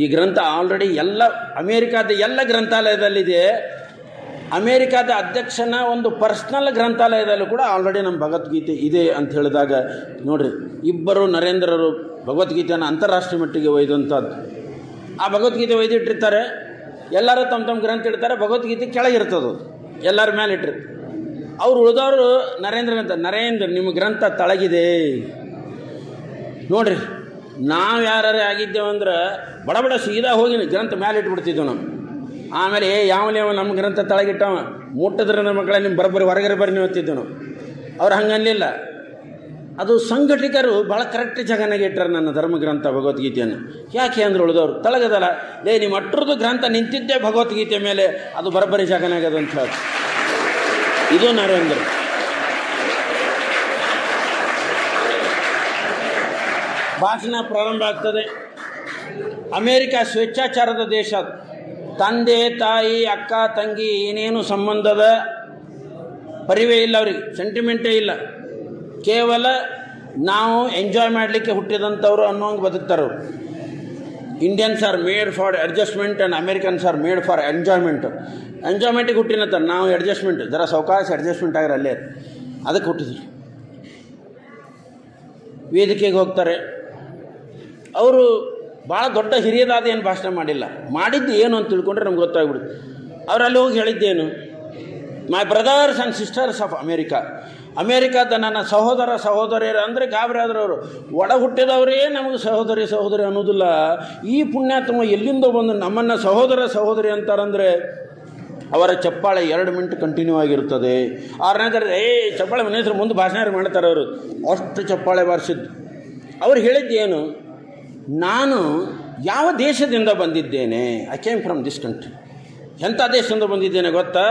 ಈ ಗ್ರಂಥ ಆಲ್ರೆಡಿ ಎಲ್ಲ ಅಮೇರಿಕಾದ ಎಲ್ಲ ಗ್ರಂಥಾಲಯದಲ್ಲಿದೆ. ಅಮೇರಿಕಾದ ಅಧ್ಯಕ್ಷನ ಒಂದು ಪರ್ಸ್ನಲ್ ಗ್ರಂಥಾಲಯದಲ್ಲೂ ಕೂಡ ಆಲ್ರೆಡಿ ನಮ್ಮ ಭಗವದ್ಗೀತೆ ಇದೆ ಅಂತ ಹೇಳಿದಾಗ, ನೋಡ್ರಿ, ಇಬ್ಬರು ನರೇಂದ್ರರು ಭಗವದ್ಗೀತೆಯನ್ನು ಅಂತಾರಾಷ್ಟ್ರೀಯ ಮಟ್ಟಿಗೆ ಒಯ್ದಂಥದ್ದು. ಆ ಭಗವದ್ಗೀತೆ ಒಯ್ದಿಟ್ಟಿರ್ತಾರೆ. ಎಲ್ಲರೂ ತಮ್ಮ ತಮ್ಮ ಗ್ರಂಥ ಇಡ್ತಾರೆ. ಭಗವದ್ಗೀತೆ ಕೆಳಗಿರ್ತದೆ ಎಲ್ಲರ ಮೇಲೆ ಇಟ್ಟಿರ್ತಾರೆ ಅವ್ರು ಉಳಿದವರು ನರೇಂದ್ರ ಅಂತ. ನರೇಂದ್ರ, ನಿಮ್ಮ ಗ್ರಂಥ ತಳಗಿದೆ. ನೋಡ್ರಿ, ನಾವು ಯಾರೇ ಆಗಿದ್ದೇವೆ ಅಂದ್ರೆ ಬಡ ಬಡ ಸೀದಾ ಹೋಗಿ ಗ್ರಂಥ ಮೇಲೆ ಇಟ್ಬಿಡ್ತಿದ್ದೆವು ನಾವು. ಆಮೇಲೆ, ಏ ಯಾವ ನಮ್ಮ ಗ್ರಂಥ ತಳಗಿಟ್ಟವ? ಮುಟ್ಟಿದ್ರೆ ನಮ್ಮ ಮಕ್ಕಳ ನಿಮ್ಮ ಬರಬರಿ, ಹೊರಗರೆ ಬರ್ರಿ ನೀವು ಅಂತಿದ್ದೆವು ನಾವು. ಅವ್ರು ಹಂಗನ್ಲಿಲ್ಲ. ಅದು ಸಂಘಟಿಕರು ಭಾಳ ಕರೆಕ್ಟ್ ಜಗನಾಗ ಇಟ್ಟರು ನನ್ನ ಧರ್ಮಗ್ರಂಥ ಭಗವದ್ಗೀತೆಯನ್ನು. ಯಾಕೆ ಅಂದ್ರೆ ಉಳಿದವರು? ತಳಗದಲ್ಲ. ಲೇ ನಿಮ್ಮ ಅಟ್ರದ್ದು ಗ್ರಂಥ ನಿಂತಿದ್ದೇ ಭಗವದ್ಗೀತೆ ಮೇಲೆ ಅದು ಬರಬರಿ ಜಗನಾಗದಂತ ಹೇಳಿ. ಇದು ನರೇಂದ್ರ ಭಾಷಣ ಪ್ರಾರಂಭ ಆಗ್ತದೆ. ಅಮೇರಿಕ ಸ್ವೇಚ್ಛಾಚಾರದ ದೇಶ ತಂದೆ, ತಾಯಿ, ಅಕ್ಕ, ತಂಗಿ ಏನೇನು ಸಂಬಂಧದ ಪರಿವೇ ಇಲ್ಲ ಅವ್ರಿಗೆ. ಸೆಂಟಿಮೆಂಟೇ ಇಲ್ಲ. ಕೇವಲ ನಾವು ಎಂಜಾಯ್ ಮಾಡಲಿಕ್ಕೆ ಹುಟ್ಟಿದಂಥವ್ರು ಅನ್ನೋಂಗೆ ಬದುಕ್ತಾರೆ ಅವರು. Indians are made for adjustment and Americans are made for enjoyment ಎಂಜಾಯ್ಮೆಂಟಿಗೆ ಹುಟ್ಟಿನತ್ತಾರೆ ನಾವು ಅಡ್ಜಸ್ಟ್ಮೆಂಟ್ ಜರ ಸೌಕಾಶ ಅಡ್ಜಸ್ಟ್ಮೆಂಟ್ ಆಗಿರೋ ಅಲ್ಲೇ. ಅದಕ್ಕೆ ಹುಟ್ಟಿದ್ರು. ವೇದಿಕೆಗೆ ಹೋಗ್ತಾರೆ. ಅವರು ಭಾಳ ದೊಡ್ಡ ಹಿರಿಯದಾದ ಏನು ಭಾಷಣ ಮಾಡಿಲ್ಲ. ಮಾಡಿದ್ದು ಏನು ಅಂತ ತಿಳ್ಕೊಂಡ್ರೆ ನಮ್ಗೆ ಗೊತ್ತಾಗ್ಬಿಡುತ್ತೆ. ಅವರಲ್ಲಿ ಹೋಗಿ ಹೇಳಿದ್ದೇನು my brothers and sisters of America ಅಮೇರಿಕಾದ ನನ್ನ ಸಹೋದರ ಸಹೋದರಿಯರು ಅಂದರೆ ಗಾಬರಿ ಆದ್ರೆ ಅವರು ಒಡ ಹುಟ್ಟಿದವರೇ ನಮಗೆ ಸಹೋದರಿ ಸಹೋದರಿ ಅನ್ನೋದಿಲ್ಲ. ಈ ಪುಣ್ಯಾತ್ಮ ಎಲ್ಲಿಂದ ಬಂದು ನಮ್ಮನ್ನು ಸಹೋದರ, ಸಹೋದರಿ ಅಂತಾರಂದರೆ ಅವರ ಚಪ್ಪಾಳೆ ಎರಡು ಮಿನಿಟ್ ಕಂಟಿನ್ಯೂ ಆಗಿರ್ತದೆ ಆರನೇದ್ರೆ ಏ, ಚಪ್ಪಾಳೆ ಮನೆ ಹೆಸರು ಮುಂದೆ ಭಾಷಣ ಮಾಡ್ತಾರೆ ಅವರು? ಅಷ್ಟು ಚಪ್ಪಾಳೆ ಬಾರಿಸಿದ್ದು. ಅವ್ರು ಹೇಳಿದ್ದೇನು ನಾನು ಯಾವ ದೇಶದಿಂದ ಬಂದಿದ್ದೇನೆ? I came from this country ಎಂಥ ದೇಶದಿಂದ ಬಂದಿದ್ದೇನೆ ಗೊತ್ತಾ?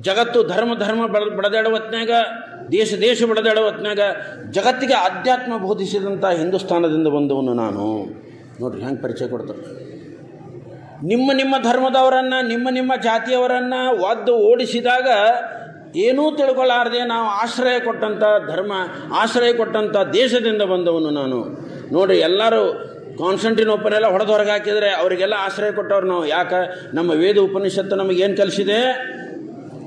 ಜಗತ್ತು ಧರ್ಮ ಧರ್ಮ ಬಡ ಬಡದಾಡುವತ್ನಾಗ ದೇಶ ದೇಶ ಬಡದಾಡುವತ್ನಾಗ ಜಗತ್ತಿಗೆ ಆಧ್ಯಾತ್ಮ ಬೋಧಿಸಿದಂಥ ಹಿಂದೂಸ್ತಾನದಿಂದ ಬಂದವನು ನಾನು. ನೋಡ್ರಿ, ಹೆಂಗೆ ಪರಿಚಯ ಕೊಡ್ತಾರೆ. ನಿಮ್ಮ ನಿಮ್ಮ ಧರ್ಮದವರನ್ನು, ನಿಮ್ಮ ನಿಮ್ಮ ಜಾತಿಯವರನ್ನು ಒದ್ದು ಓಡಿಸಿದಾಗ ಏನೂ ತಿಳ್ಕೊಳ್ಳಾರದೆ ನಾವು ಆಶ್ರಯ ಕೊಟ್ಟಂಥ ಧರ್ಮ, ಆಶ್ರಯ ಕೊಟ್ಟಂಥ ದೇಶದಿಂದ ಬಂದವನು ನಾನು. ನೋಡ್ರಿ, ಎಲ್ಲರೂ ಕಾನ್ಸ್ಟಂಟಿನೋಪನ್ ಎಲ್ಲ ಹೊಡೆದು ಹೊರಗೆ ಹಾಕಿದರೆ ಅವರಿಗೆಲ್ಲ ಆಶ್ರಯ ಕೊಟ್ಟವ್ರು ನಾವು. ಯಾಕೆ? ನಮ್ಮ ವೇದ ಉಪನಿಷತ್ತು ನಮಗೇನು ಕಲಿಸಿದೆ?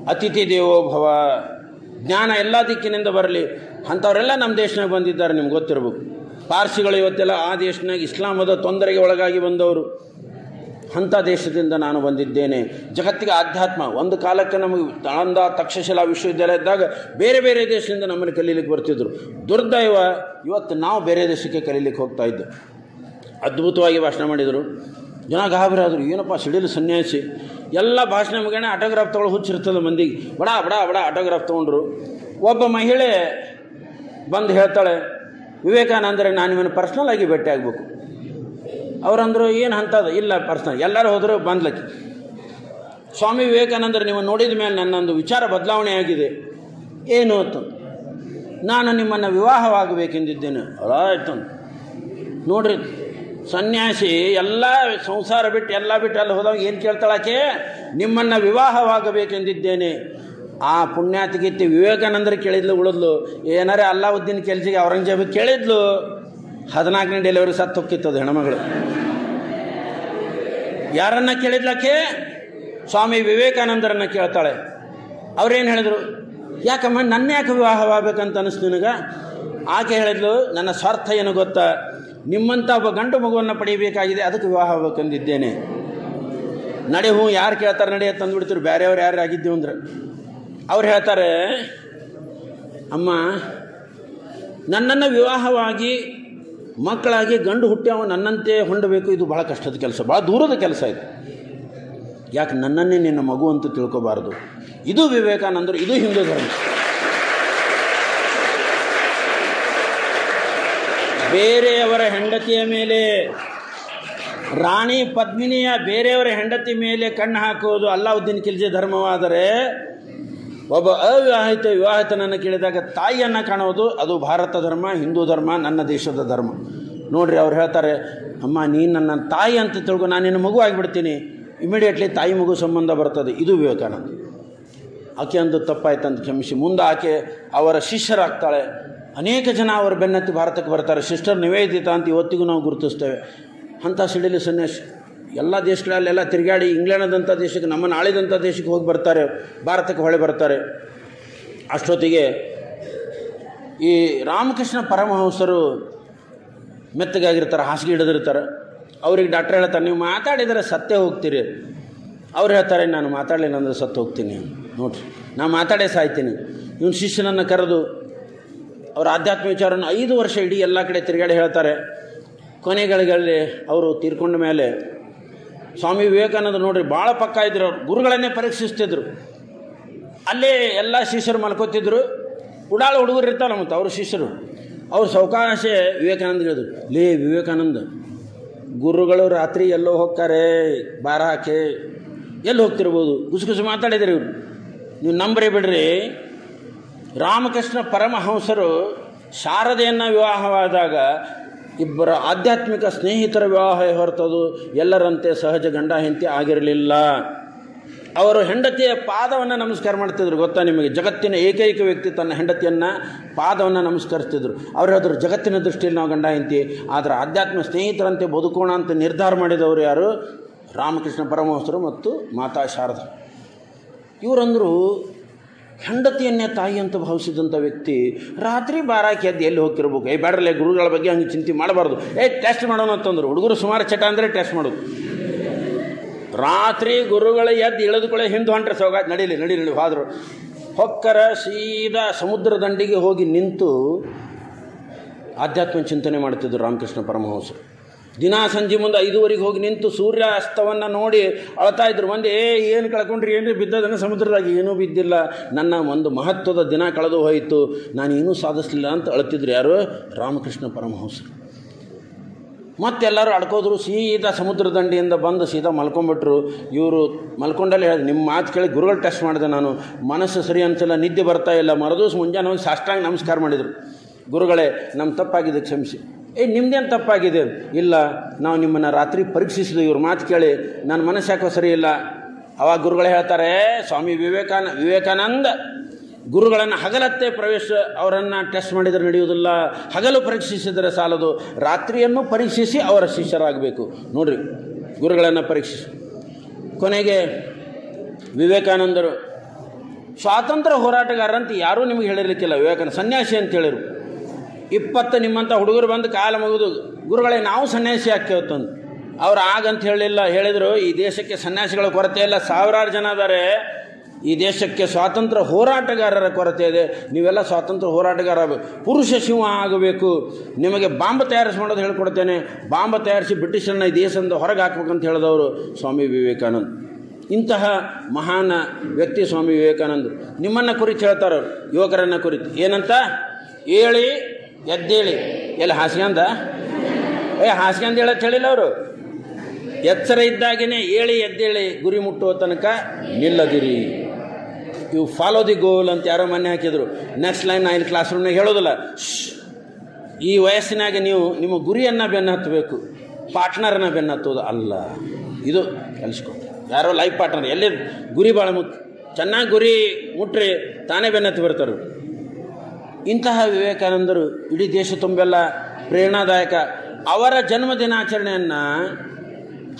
ಅತಿಥಿ ದೇವೋಭವ, ಜ್ಞಾನ ಎಲ್ಲ ದಿಕ್ಕಿನಿಂದ ಬರಲಿ. ಅಂಥವರೆಲ್ಲ ನಮ್ಮ ದೇಶನಾಗ ಬಂದಿದ್ದಾರೆ, ನಿಮ್ಗೆ ಗೊತ್ತಿರ್ಬೇಕು. ಪಾರ್ಸಿಗಳು ಇವತ್ತೆಲ್ಲ ಆ ದೇಶನಾಗ ಇಸ್ಲಾಮದ ತೊಂದರೆಗೆ ಒಳಗಾಗಿ ಬಂದವರು. ಅಂಥ ದೇಶದಿಂದ ನಾನು ಬಂದಿದ್ದೇನೆ. ಜಗತ್ತಿಗೆ ಆಧ್ಯಾತ್ಮ, ಒಂದು ಕಾಲಕ್ಕೆ ನಮಗೆ ತಳಂದ ತಕ್ಷಶಿಲಾ ವಿಶ್ವವಿದ್ಯಾಲಯ ಇದ್ದಾಗ ಬೇರೆ ಬೇರೆ ದೇಶದಿಂದ ನಮ್ಮನ್ನು ಕಲೀಲಿಕ್ಕೆ ಬರ್ತಿದ್ರು. ದುರ್ದೈವ ಇವತ್ತು ನಾವು ಬೇರೆ ದೇಶಕ್ಕೆ ಕಲೀಲಿಕ್ಕೆ ಹೋಗ್ತಾ ಇದ್ದೆ. ಅದ್ಭುತವಾಗಿ ಭಾಷಣ ಮಾಡಿದರು. ಜನ ಗಾಬರಿ ಆದರು ಏನಪ್ಪ, ಸಿಡಿಲು ಸನ್ಯಾಸಿ. ಎಲ್ಲ ಭಾಷಣ ಮುಗಿಯೋಣ ಆಟೋಗ್ರಾಫ್ ತೊಗೊಳ್ಳೋ ಹುಚ್ಚಿರ್ತದೆ ಮಂದಿಗೆ. ಬಡ ಬಡ ಬಡ ಆಟೋಗ್ರಾಫ್ ತೊಗೊಂಡ್ರು. ಒಬ್ಬ ಮಹಿಳೆ ಬಂದು ಹೇಳ್ತಾಳೆ, ವಿವೇಕಾನಂದರೆ ನಾನು ಇವನು ಪರ್ಸ್ನಲ್ ಆಗಿ ಭೇಟಿ ಆಗಬೇಕು. ಅವರಂದರು, ಏನು ಅಂತದ ಇಲ್ಲ ಪರ್ಸ್ನಲ್ ಎಲ್ಲರೂ ಹೋದರೂ ಬಂದ್ಲಕ್ಕೆ ಸ್ವಾಮಿ ವಿವೇಕಾನಂದರು ನೀವು ನೋಡಿದ ಮೇಲೆ ನನ್ನೊಂದು ವಿಚಾರ ಬದಲಾವಣೆ ಆಗಿದೆ. ಏನು? ಅಂತ ನಾನು ನಿಮ್ಮನ್ನು ವಿವಾಹವಾಗಬೇಕೆಂದಿದ್ದೇನೆ. ಆಯ್ತು. ನೋಡ್ರಿ ಸನ್ಯಾಸಿ ಎಲ್ಲ ಸಂಸಾರ ಬಿಟ್ಟು ಎಲ್ಲ ಬಿಟ್ಟು ಅಲ್ಲಿ ಹೋದಾಗ ಏನು ಕೇಳ್ತಾಳಾಕೆ ನಿಮ್ಮನ್ನು ವಿವಾಹವಾಗಬೇಕೆಂದಿದ್ದೇನೆ. ಆ ಪುಣ್ಯಾತಿಗೀತಿ ವಿವೇಕಾನಂದರು ಕೇಳಿದ್ಲು, ಉಳಿದ್ಲು. ಏನಾರೇ ಅಲ್ಲಾವುದ್ದೀನ್ ಕೆಲಸಿಗೆ ಔರಂಗಜೇಬ್ ಕೇಳಿದ್ಲು. ಹದಿನಾಲ್ಕನೇ ಡೆಲಿವರಿ ಸತ್ತು ಹೊಕ್ಕಿತ್ತದು ಹೆಣ್ಮಗಳು. ಯಾರನ್ನ ಕೇಳಿದ್ಲಕ್ಕೆ ಸ್ವಾಮಿ ವಿವೇಕಾನಂದರನ್ನ ಕೇಳ್ತಾಳೆ. ಅವ್ರೇನು ಹೇಳಿದ್ರು? ಯಾಕಮ್ಮ ನನ್ನ ಯಾಕೆ ವಿವಾಹವಾಗಬೇಕಂತ ಅನಿಸ್ತು ನಿನಗೆ? ಆಕೆ ಹೇಳಿದ್ಲು, ನನ್ನ ಸ್ವಾರ್ಥ ಏನು ಗೊತ್ತಾ? ನಿಮ್ಮಂಥ ಒಬ್ಬ ಗಂಡು ಮಗುವನ್ನು ಪಡೆಯಬೇಕಾಗಿದೆ, ಅದಕ್ಕೆ ವಿವಾಹ ಆಗಬೇಕಂದಿದ್ದೇನೆ ನಡೆ ಹ್ಞೂ ಯಾರು ಕೇಳ್ತಾರೆ, ನಡೆ ತಂದುಬಿಡ್ತೀರು ಬೇರೆಯವ್ರು ಯಾರು ಆಗಿದ್ದೀವಿ ಅಂದ್ರೆ. ಅವ್ರು ಹೇಳ್ತಾರೆ, ಅಮ್ಮ, ನನ್ನನ್ನು ವಿವಾಹವಾಗಿ ಮಕ್ಕಳಾಗಿ ಗಂಡು ಹುಟ್ಟಿ ಅವ ನನ್ನಂತೆ ಹೊಂಡಬೇಕು. ಇದು ಭಾಳ ಕಷ್ಟದ ಕೆಲಸ ಭಾಳ ದೂರದ ಕೆಲಸ ಇದು. ಯಾಕೆ ನನ್ನನ್ನೇ ನಿನ್ನ ಮಗು ಅಂತ ತಿಳ್ಕೋಬಾರ್ದು. ಇದು ವಿವೇಕಾನಂದರು, ಇದು ಹಿಂದೂ ಧರ್ಮ. ಬೇರೆಯವರ ಹೆಂಡತಿಯ ಮೇಲೆ, ರಾಣಿ ಪದ್ಮಿನಿಯ ಬೇರೆಯವರ ಹೆಂಡತಿ ಮೇಲೆ ಕಣ್ಣು ಹಾಕುವುದು ಅಲ್ಲಾವುದ್ದೀನ್ ಖಿಲ್ಜಿ ಧರ್ಮವಾದರೆ, ಒಬ್ಬ ಅವಿವಾಹಿತ ವಿವಾಹಿತನನ್ನು ಕೇಳಿದಾಗ ತಾಯಿಯನ್ನು ಕಾಣುವುದು ಅದು ಭಾರತ ಧರ್ಮ, ಹಿಂದೂ ಧರ್ಮ, ನನ್ನ ದೇಶದ ಧರ್ಮ. ನೋಡ್ರಿ ಅವ್ರು ಹೇಳ್ತಾರೆ, ಅಮ್ಮ, ನೀನು ನನ್ನ ತಾಯಿ ಅಂತ ತಿಳ್ಕೊ, ನಾನು ನಿನ್ನ ಮಗು ಆಗಿಬಿಡ್ತೀನಿ. ಇಮಿಡಿಯೇಟ್ಲಿ ತಾಯಿ ಮಗು ಸಂಬಂಧ ಬರ್ತದೆ. ಇದು ವಿವೇಕಾನಂದ. ಆಕೆ ಅಂದು ತಪ್ಪಾಯ್ತಂತ ಕ್ಷಮಿಸಿ. ಮುಂದೆ ಆಕೆ ಅವರ ಶಿಷ್ಯರಾಗ್ತಾಳೆ. ಅನೇಕ ಜನ ಅವರು ಬೆನ್ನತ್ತಿ ಭಾರತಕ್ಕೆ ಬರ್ತಾರೆ ಸಿಸ್ಟರ್ ನಿವೇದಿತ ಅಂತ ಇವತ್ತಿಗೂ ನಾವು ಗುರುತಿಸ್ತೇವೆ. ಅಂಥ ಸಿಡಿಲಿ ಸನ್ಯಾಸ, ಎಲ್ಲ ದೇಶಗಳಲ್ಲೆಲ್ಲ ತಿರುಗಾಡಿ ಇಂಗ್ಲೆಂಡದಂಥ ದೇಶಕ್ಕೆ, ನಮ್ಮ ಆಳಿದಂಥ ದೇಶಕ್ಕೆ ಹೋಗಿ ಬರ್ತಾರೆ, ಭಾರತಕ್ಕೆ ಹೊಳೆ ಬರ್ತಾರೆ. ಅಷ್ಟೊತ್ತಿಗೆ ಈ ರಾಮಕೃಷ್ಣ ಪರಮಹಂಸರು ಮೆತ್ತಗಾಗಿರ್ತಾರೆ, ಹಾಸಿಗೆ ಹಿಡಿದಿರ್ತಾರೆ. ಅವ್ರಿಗೆ ಡಾಕ್ಟರ್ ಹೇಳ್ತಾರೆ, ನೀವು ಮಾತಾಡಿದರೆ ಸತ್ತೇ ಹೋಗ್ತೀರಿ. ಅವ್ರು ಹೇಳ್ತಾರೆ, ನಾನು ಮಾತಾಡಲಿಲ್ಲ ಅಂದರೆ ಸತ್ತು ಹೋಗ್ತೀನಿ. ನೋಡ್ರಿ ನಾನು ಮಾತಾಡೇ ಸಾಯ್ತೀನಿ. ಇವನು ಶಿಷ್ಯನನ್ನು ಕರೆದು ಅವ್ರ ಆಧ್ಯಾತ್ಮ ವಿಚಾರವನ್ನು ಐದು ವರ್ಷ ಇಡೀ ಎಲ್ಲ ಕಡೆ ತಿರುಗಾಡಿ ಹೇಳ್ತಾರೆ. ಕೊನೆಗಳಿಗೆ ಅವರು ತೀರ್ಕೊಂಡ ಮೇಲೆ ಸ್ವಾಮಿ ವಿವೇಕಾನಂದ ನೋಡ್ರಿ ಭಾಳ ಪಕ್ಕ ಇದ್ರು ಅವರು, ಗುರುಗಳನ್ನೇ ಪರೀಕ್ಷಿಸ್ತಿದ್ರು. ಅಲ್ಲೇ ಎಲ್ಲ ಶಿಷ್ಯರು ಮಲ್ಕೋತಿದ್ರು. ಉಡಾಳ ಹುಡುಗರು ಇರ್ತಾರೆ ಮತ್ತು ಅವ್ರ ಶಿಷ್ಯರು. ಅವ್ರು ಸೌಕಾಶೆ ವಿವೇಕಾನಂದ ಹೇಳಿದ್ರು, ಲೇ ವಿವೇಕಾನಂದ, ಗುರುಗಳು ರಾತ್ರಿ ಎಲ್ಲೋ ಹೋಗ್ತಾರೆ, ಬಾರ ಹಾಕಿ, ಎಲ್ಲಿ ಹೋಗ್ತಿರ್ಬೋದು? ಗುಸುಗುಸು ಮಾತಾಡಿದ್ರಿ ಇವರು. ನೀವು ನಂಬ್ರಿ ಬಿಡ್ರಿ ರಾಮಕೃಷ್ಣ ಪರಮಹಂಸರು ಶಾರದೆಯನ್ನು ವಿವಾಹವಾದಾಗ ಇಬ್ಬರ ಆಧ್ಯಾತ್ಮಿಕ ಸ್ನೇಹಿತರ ವಿವಾಹ ಹೊರತದು. ಎಲ್ಲರಂತೆ ಸಹಜ ಗಂಡ ಹೆಂಡತಿ ಆಗಿರಲಿಲ್ಲ. ಅವರು ಹೆಂಡತಿಯ ಪಾದವನ್ನು ನಮಸ್ಕಾರ ಮಾಡ್ತಿದ್ರು. ಗೊತ್ತಾ ನಿಮಗೆ? ಜಗತ್ತಿನ ಏಕೈಕ ವ್ಯಕ್ತಿ ತನ್ನ ಹೆಂಡತಿಯನ್ನು ಪಾದವನ್ನು ನಮಸ್ಕರಿಸ್ತಿದ್ರು. ಅವರು ಹೇಳಿದ್ರು, ಜಗತ್ತಿನ ದೃಷ್ಟಿಯಲ್ಲಿ ನಾವು ಗಂಡ ಹೆಂಡತಿ, ಆದರೆ ಆಧ್ಯಾತ್ಮ ಸ್ನೇಹಿತರಂತೆ ಬದುಕೋಣ ಅಂತ ನಿರ್ಧಾರ ಮಾಡಿದವರು ಯಾರು? ರಾಮಕೃಷ್ಣ ಪರಮಹಂಸರು ಮತ್ತು ಮಾತಾ ಶಾರದ. ಇವರಂದರು ಹೆಂಡತಿಯನ್ನೇ ತಾಯಿ ಅಂತ ಭಾವಿಸಿದಂಥ ವ್ಯಕ್ತಿ ರಾತ್ರಿ ಬಾರಾಕಿ ಎದ್ದು ಎಲ್ಲಿ ಹೋಗ್ತಿರ್ಬೇಕು? ಏ, ಬೇಡ್ರಲ್ಲೇ, ಗುರುಗಳ ಬಗ್ಗೆ ಹಂಗೆ ಚಿಂತೆ ಮಾಡಬಾರ್ದು. ಏ ಟೆಸ್ಟ್ ಮಾಡೋಣ ಅಂತಂದ್ರು. ಹುಡುಗರು ಸುಮಾರು ಚಟ ಅಂದರೆ ಟೆಸ್ಟ್ ಮಾಡೋದು. ರಾತ್ರಿ ಗುರುಗಳ ಎದ್ದು ಇಳಿದುಕೊಳ್ಳೆ ಹಿಂದೆ ಹೊಂಟ್ರೆ ಸೋಗ, ನಡೀಲಿ ನಡಿ ನಡಿ ಹೋದ್ರು. ಹೊಕ್ಕರ ಸೀದಾ ಸಮುದ್ರ ದಂಡಿಗೆ ಹೋಗಿ ನಿಂತು ಆಧ್ಯಾತ್ಮ ಚಿಂತನೆ ಮಾಡ್ತಿದ್ರು ರಾಮಕೃಷ್ಣ ಪರಮಹಂಸರು. ದಿನಾ ಸಂಜೆ ಮುಂದೆ ಐದುವರೆಗೆ ಹೋಗಿ ನಿಂತು ಸೂರ್ಯಾಸ್ತವನ್ನು ನೋಡಿ ಅಳ್ತಾ ಇದ್ರು. ಮಂದಿ, ಏ, ಏನು ಕಳ್ಕೊಂಡ್ರಿ? ಏನು ಬಿದ್ದದನ್ನು ಸಮುದ್ರದಾಗ ಏನೂ ಬಿದ್ದಿಲ್ಲ. ನನ್ನ ಒಂದು ಮಹತ್ವದ ದಿನ ಕಳೆದು ಹೋಯಿತು. ನಾನು ಏನೂ ಸಾಧಿಸಲಿಲ್ಲ ಅಂತ ಅಳ್ತಿದ್ರು ಯಾರು? ರಾಮಕೃಷ್ಣ ಪರಮಹಂಸರು. ಮತ್ತೆಲ್ಲರೂ ಅಡ್ಕೋದ್ರು ಸೀದಾ ಸಮುದ್ರ ದಂಡಿಯಿಂದ ಬಂದು ಸೀದಾ ಮಲ್ಕೊಂಬಿಟ್ರು. ಇವರು ಮಲ್ಕೊಂಡಲ್ಲಿ ಹೇಳಿದ್ರು ನಿಮ್ಮ ಮಾತು ಕೇಳಿ ಗುರುಗಳು ಟೆಸ್ಟ್ ಮಾಡಿದೆ ನಾನು. ಮನಸ್ಸು ಸರಿ ಅನ್ಸಲ್ಲ, ನಿದ್ದೆ ಬರ್ತಾ ಇಲ್ಲ. ಮರದೂಸ್ ಮುಂಜಾನೆ ಹೋಗಿ ಸಾಷ್ಟಾಂಗ ನಮಸ್ಕಾರ ಮಾಡಿದರು. ಗುರುಗಳೇ ನಮ್ಮ ತಪ್ಪಾಗಿದೆ, ಕ್ಷಮಿಸಿ. ಏ ನಿಮ್ದೇನು ತಪ್ಪಾಗಿದೆ? ಇಲ್ಲ, ನಾವು ನಿಮ್ಮನ್ನು ರಾತ್ರಿ ಪರೀಕ್ಷಿಸಿದ್ವಿ, ಇವ್ರ ಮಾತು ಕೇಳಿ. ನನ್ನ ಮನಸ್ಸು ಯಾಕೋ ಸರಿ ಇಲ್ಲ. ಅವಾಗ ಗುರುಗಳೇ ಹೇಳ್ತಾರೆ ಸ್ವಾಮಿ ವಿವೇಕಾನ, ವಿವೇಕಾನಂದ, ಗುರುಗಳನ್ನು ಹಗಲತ್ತೆ ಪ್ರವೇಶ, ಅವರನ್ನು ಟೆಸ್ಟ್ ಮಾಡಿದರೆ ನಡೆಯುವುದಿಲ್ಲ. ಹಗಲು ಪರೀಕ್ಷಿಸಿದರೆ ಸಾಲದು. ರಾತ್ರಿಯನ್ನು ಪರೀಕ್ಷಿಸಿ ಅವರ ಶಿಷ್ಯರಾಗಬೇಕು. ನೋಡ್ರಿ, ಗುರುಗಳನ್ನು ಪರೀಕ್ಷಿಸಿ. ಕೊನೆಗೆ, ವಿವೇಕಾನಂದರು, ಸ್ವಾತಂತ್ರ್ಯ ಹೋರಾಟಗಾರರಂತ ಯಾರೂ ನಿಮಗೆ ಹೇಳಿರಲಿಕ್ಕಿಲ್ಲ, ವಿವೇಕಾನಂದ, ಸನ್ಯಾಸಿ ಅಂತ ಹೇಳಿರು. ಇಪ್ಪತ್ತು ನಿಮ್ಮಂಥ ಹುಡುಗರು ಬಂದು ಕಾಲ ಮುಗಿದು, ಗುರುಗಳೇ, ನಾವು ಸನ್ಯಾಸಿ ಹಾಕ್ಯವತ್ತಂದು ಅವ್ರು ಆಗಂತ ಹೇಳಿಲ್ಲ, ಹೇಳಿದರು, ಈ ದೇಶಕ್ಕೆ ಸನ್ಯಾಸಿಗಳ ಕೊರತೆ ಇಲ್ಲ, ಸಾವಿರಾರು ಜನ ಅದಾರೆ ಈ ದೇಶಕ್ಕೆ ಸ್ವಾತಂತ್ರ್ಯ ಹೋರಾಟಗಾರರ ಕೊರತೆ ಇದೆ. ನೀವೆಲ್ಲ ಸ್ವಾತಂತ್ರ್ಯ ಹೋರಾಟಗಾರ ಪುರುಷ ಸಿಂಹ ಆಗಬೇಕು. ನಿಮಗೆ ಬಾಂಬ್ ತಯಾರಿಸಿ ಮಾಡೋದು ಹೇಳ್ಕೊಡ್ತೇನೆ. ಬಾಂಬ್ ತಯಾರಿಸಿ ಬ್ರಿಟಿಷರನ್ನ ಈ ದೇಶದಿಂದ ಹೊರಗೆ ಹಾಕ್ಬೇಕಂತ ಹೇಳಿದವರು ಸ್ವಾಮಿ ವಿವೇಕಾನಂದ. ಇಂತಹ ಮಹಾನ ವ್ಯಕ್ತಿ ಸ್ವಾಮಿ ವಿವೇಕಾನಂದರು ನಿಮ್ಮನ್ನು ಕುರಿತು ಹೇಳ್ತಾರೆ ಯುವಕರನ್ನು ಕುರಿತು. ಏನಂತ? ಏಳಿ ಎದ್ದೇಳಿ. ಎಲ್ಲಿ ಹಾಸ್ಗಂದ ಏ ಹಾಸ್ಗಂದ ಹೇಳಕ್ಕೆ ಹೇಳಿಲ್ಲ ಅವರು. ಎಚ್ಚರ ಇದ್ದಾಗೇ ಏಳಿ ಎದ್ದೇಳಿ ಗುರಿ ಮುಟ್ಟುವ ತನಕ ನಿಲ್ಲದಿರಿ. ಇವು ಫಾಲೋ ದಿ ಗೋಲ್ ಅಂತ ಯಾರೋ ಮೊನ್ನೆ ಹಾಕಿದ್ರು. ನೆಕ್ಸ್ಟ್ ಲೈನ್ ಐದು ಕ್ಲಾಸ್ ರೂಮ್ನಾಗ ಹೇಳೋದಿಲ್ಲ. ಈ ವಯಸ್ಸಿನಾಗ ನೀವು ನಿಮ್ಮ ಗುರಿಯನ್ನು ಬೆನ್ನು ಹತ್ತಬೇಕು ಪಾರ್ಟ್ನರನ್ನ ಬೆನ್ನು ಹತ್ತೋದು ಅಲ್ಲ. ಇದು ಕಲಿಸ್ಕೊ. ಯಾರೋ ಲೈಫ್ ಪಾರ್ಟ್ನರ್ ಎಲ್ಲಿ ಗುರಿ ಭಾಳ ಮುಖ್ಯ ಚೆನ್ನಾಗಿ ಗುರಿ ಮುಟ್ರಿ ತಾನೇ ಬೆನ್ನತ್ತಿ ಬರ್ತಾರೆ. ಇಂತಹ ವಿವೇಕಾನಂದರು ಇಡೀ ದೇಶ ತುಂಬೆಲ್ಲ ಪ್ರೇರಣಾದಾಯಕ. ಅವರ ಜನ್ಮದಿನಾಚರಣೆಯನ್ನು